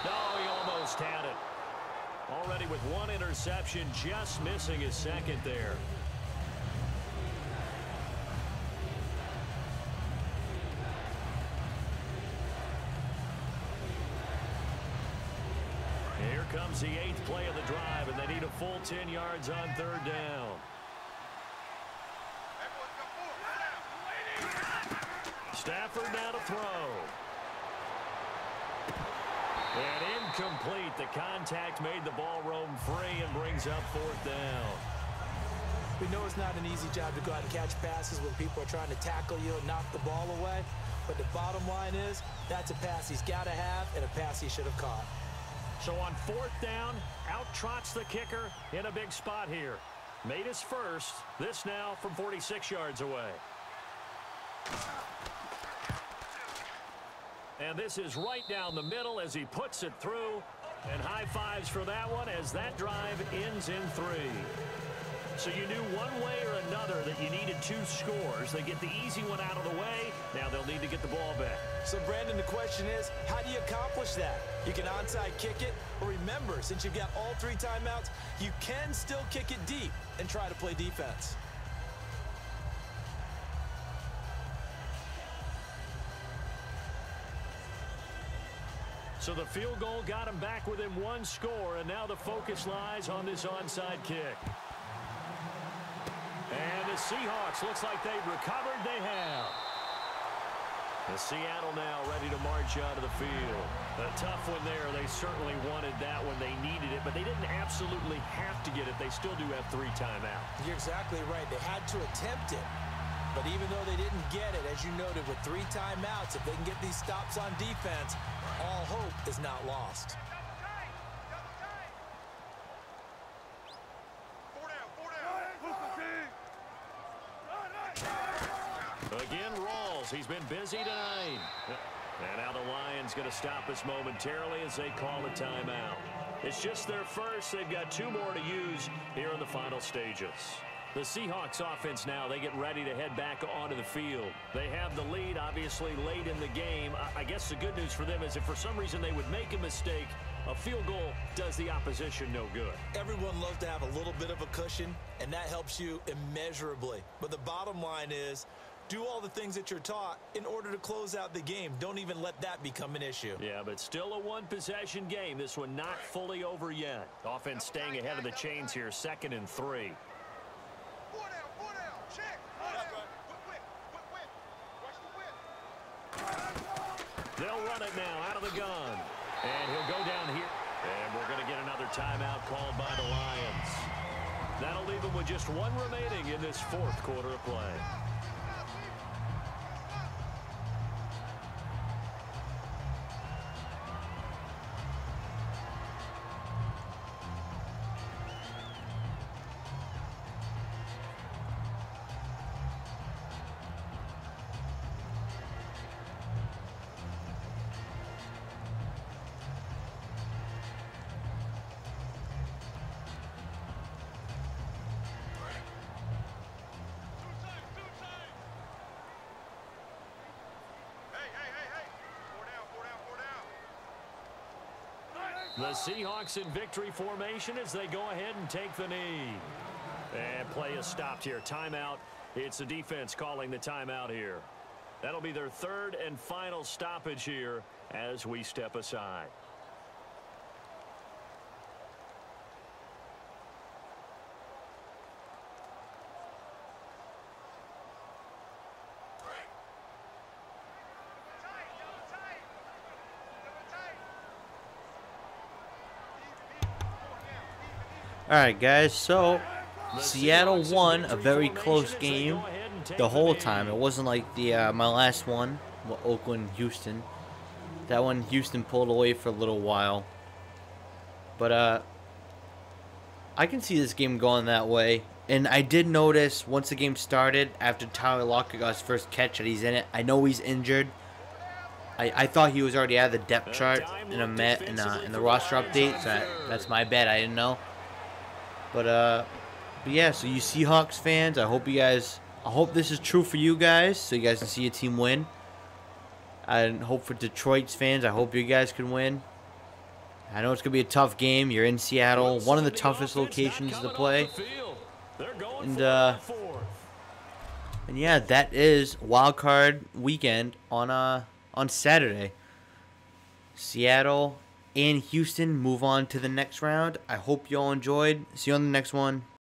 S2: No, he almost had it. Already with one interception, just missing his second there. Here comes the eighth play of the drive, and they need a full 10 yards on third down. Stafford now to throw. And incomplete. The contact made the ball roam free and brings up fourth down.
S3: We know it's not an easy job to go out and catch passes when people are trying to tackle you and knock the ball away. But the bottom line is, that's a pass he's got to have and a pass he should have caught.
S2: So on fourth down, out trots the kicker in a big spot here. Made his first. This now from 46 yards away. And this is right down the middle as he puts it through. And high fives for that one as that drive ends in three. So you knew one way or another that you needed two scores. They get the easy one out of the way. Now they'll need to get the ball back.
S3: So, Brandon, the question is, how do you accomplish that? You can onside kick it, or remember, since you've got all three timeouts, you can still kick it deep and try to play defense.
S2: So the field goal got him back within one score, and now the focus lies on this onside kick. And the Seahawks looks like they've recovered. They have. The Seattle now ready to march out of the field. A tough one there. They certainly wanted that one. They needed it, but they didn't absolutely have to get it. They still do have three timeouts.
S3: You're exactly right. They had to attempt it. But even though they didn't get it, as you noted, with three timeouts, if they can get these stops on defense, all hope is not lost.
S4: Double tight. Double tight. Four down. Four down.
S2: Again, Rawls. He's been busy tonight. And now the Lions going to stop us momentarily as they call a timeout. It's just their first. They've got two more to use here in the final stages. The Seahawks offense now, they get ready to head back onto the field. They have the lead, obviously, late in the game. I guess the good news for them is if for some reason they would make a mistake, a field goal does the opposition no good.
S3: Everyone loves to have a little bit of a cushion, and that helps you immeasurably. But the bottom line is, do all the things that you're taught in order to close out the game. Don't even let that become an issue.
S2: Yeah, but still a one-possession game. This one not fully over yet. Offense staying ahead of the chains here, second and three. They'll run it now out of the gun. And he'll go down here. And we're going to get another timeout called by the Lions. That'll leave them with just one remaining in this fourth quarter of play. Seahawks in victory formation as they go ahead and take the knee. And play is stopped here. Timeout. It's the defense calling the timeout here. That'll be their third and final stoppage here as we step aside.
S4: Tight, double tight. Double tight. Even, even. Four down. Even, even.
S1: All right, guys. So Seattle won a very close game
S2: go ahead and take
S1: the whole time. It wasn't like the uh, my last one, Oakland Houston. That one Houston pulled away for a little while. But uh I can see this game going that way. And I did notice once the game started, after Tyler Lockett got his first catch, that he's in it. I know he's injured. I, I thought he was already out of the depth chart in a met in, uh, in the roster update. So that, that's my bad. I didn't know. But uh, but yeah. So you Seahawks fans, I hope you guys. I hope this is true for you guys, so you guys can see your team win. I hope for Detroit's fans, I hope you guys can win. I know it's gonna be a tough game. You're in Seattle, one of the toughest locations to play.
S2: the field. They're going
S1: And, uh. And yeah, that is wild card weekend on uh on Saturday. Seattle and Houston move on to the next round. I hope you all enjoyed. See you on the next one.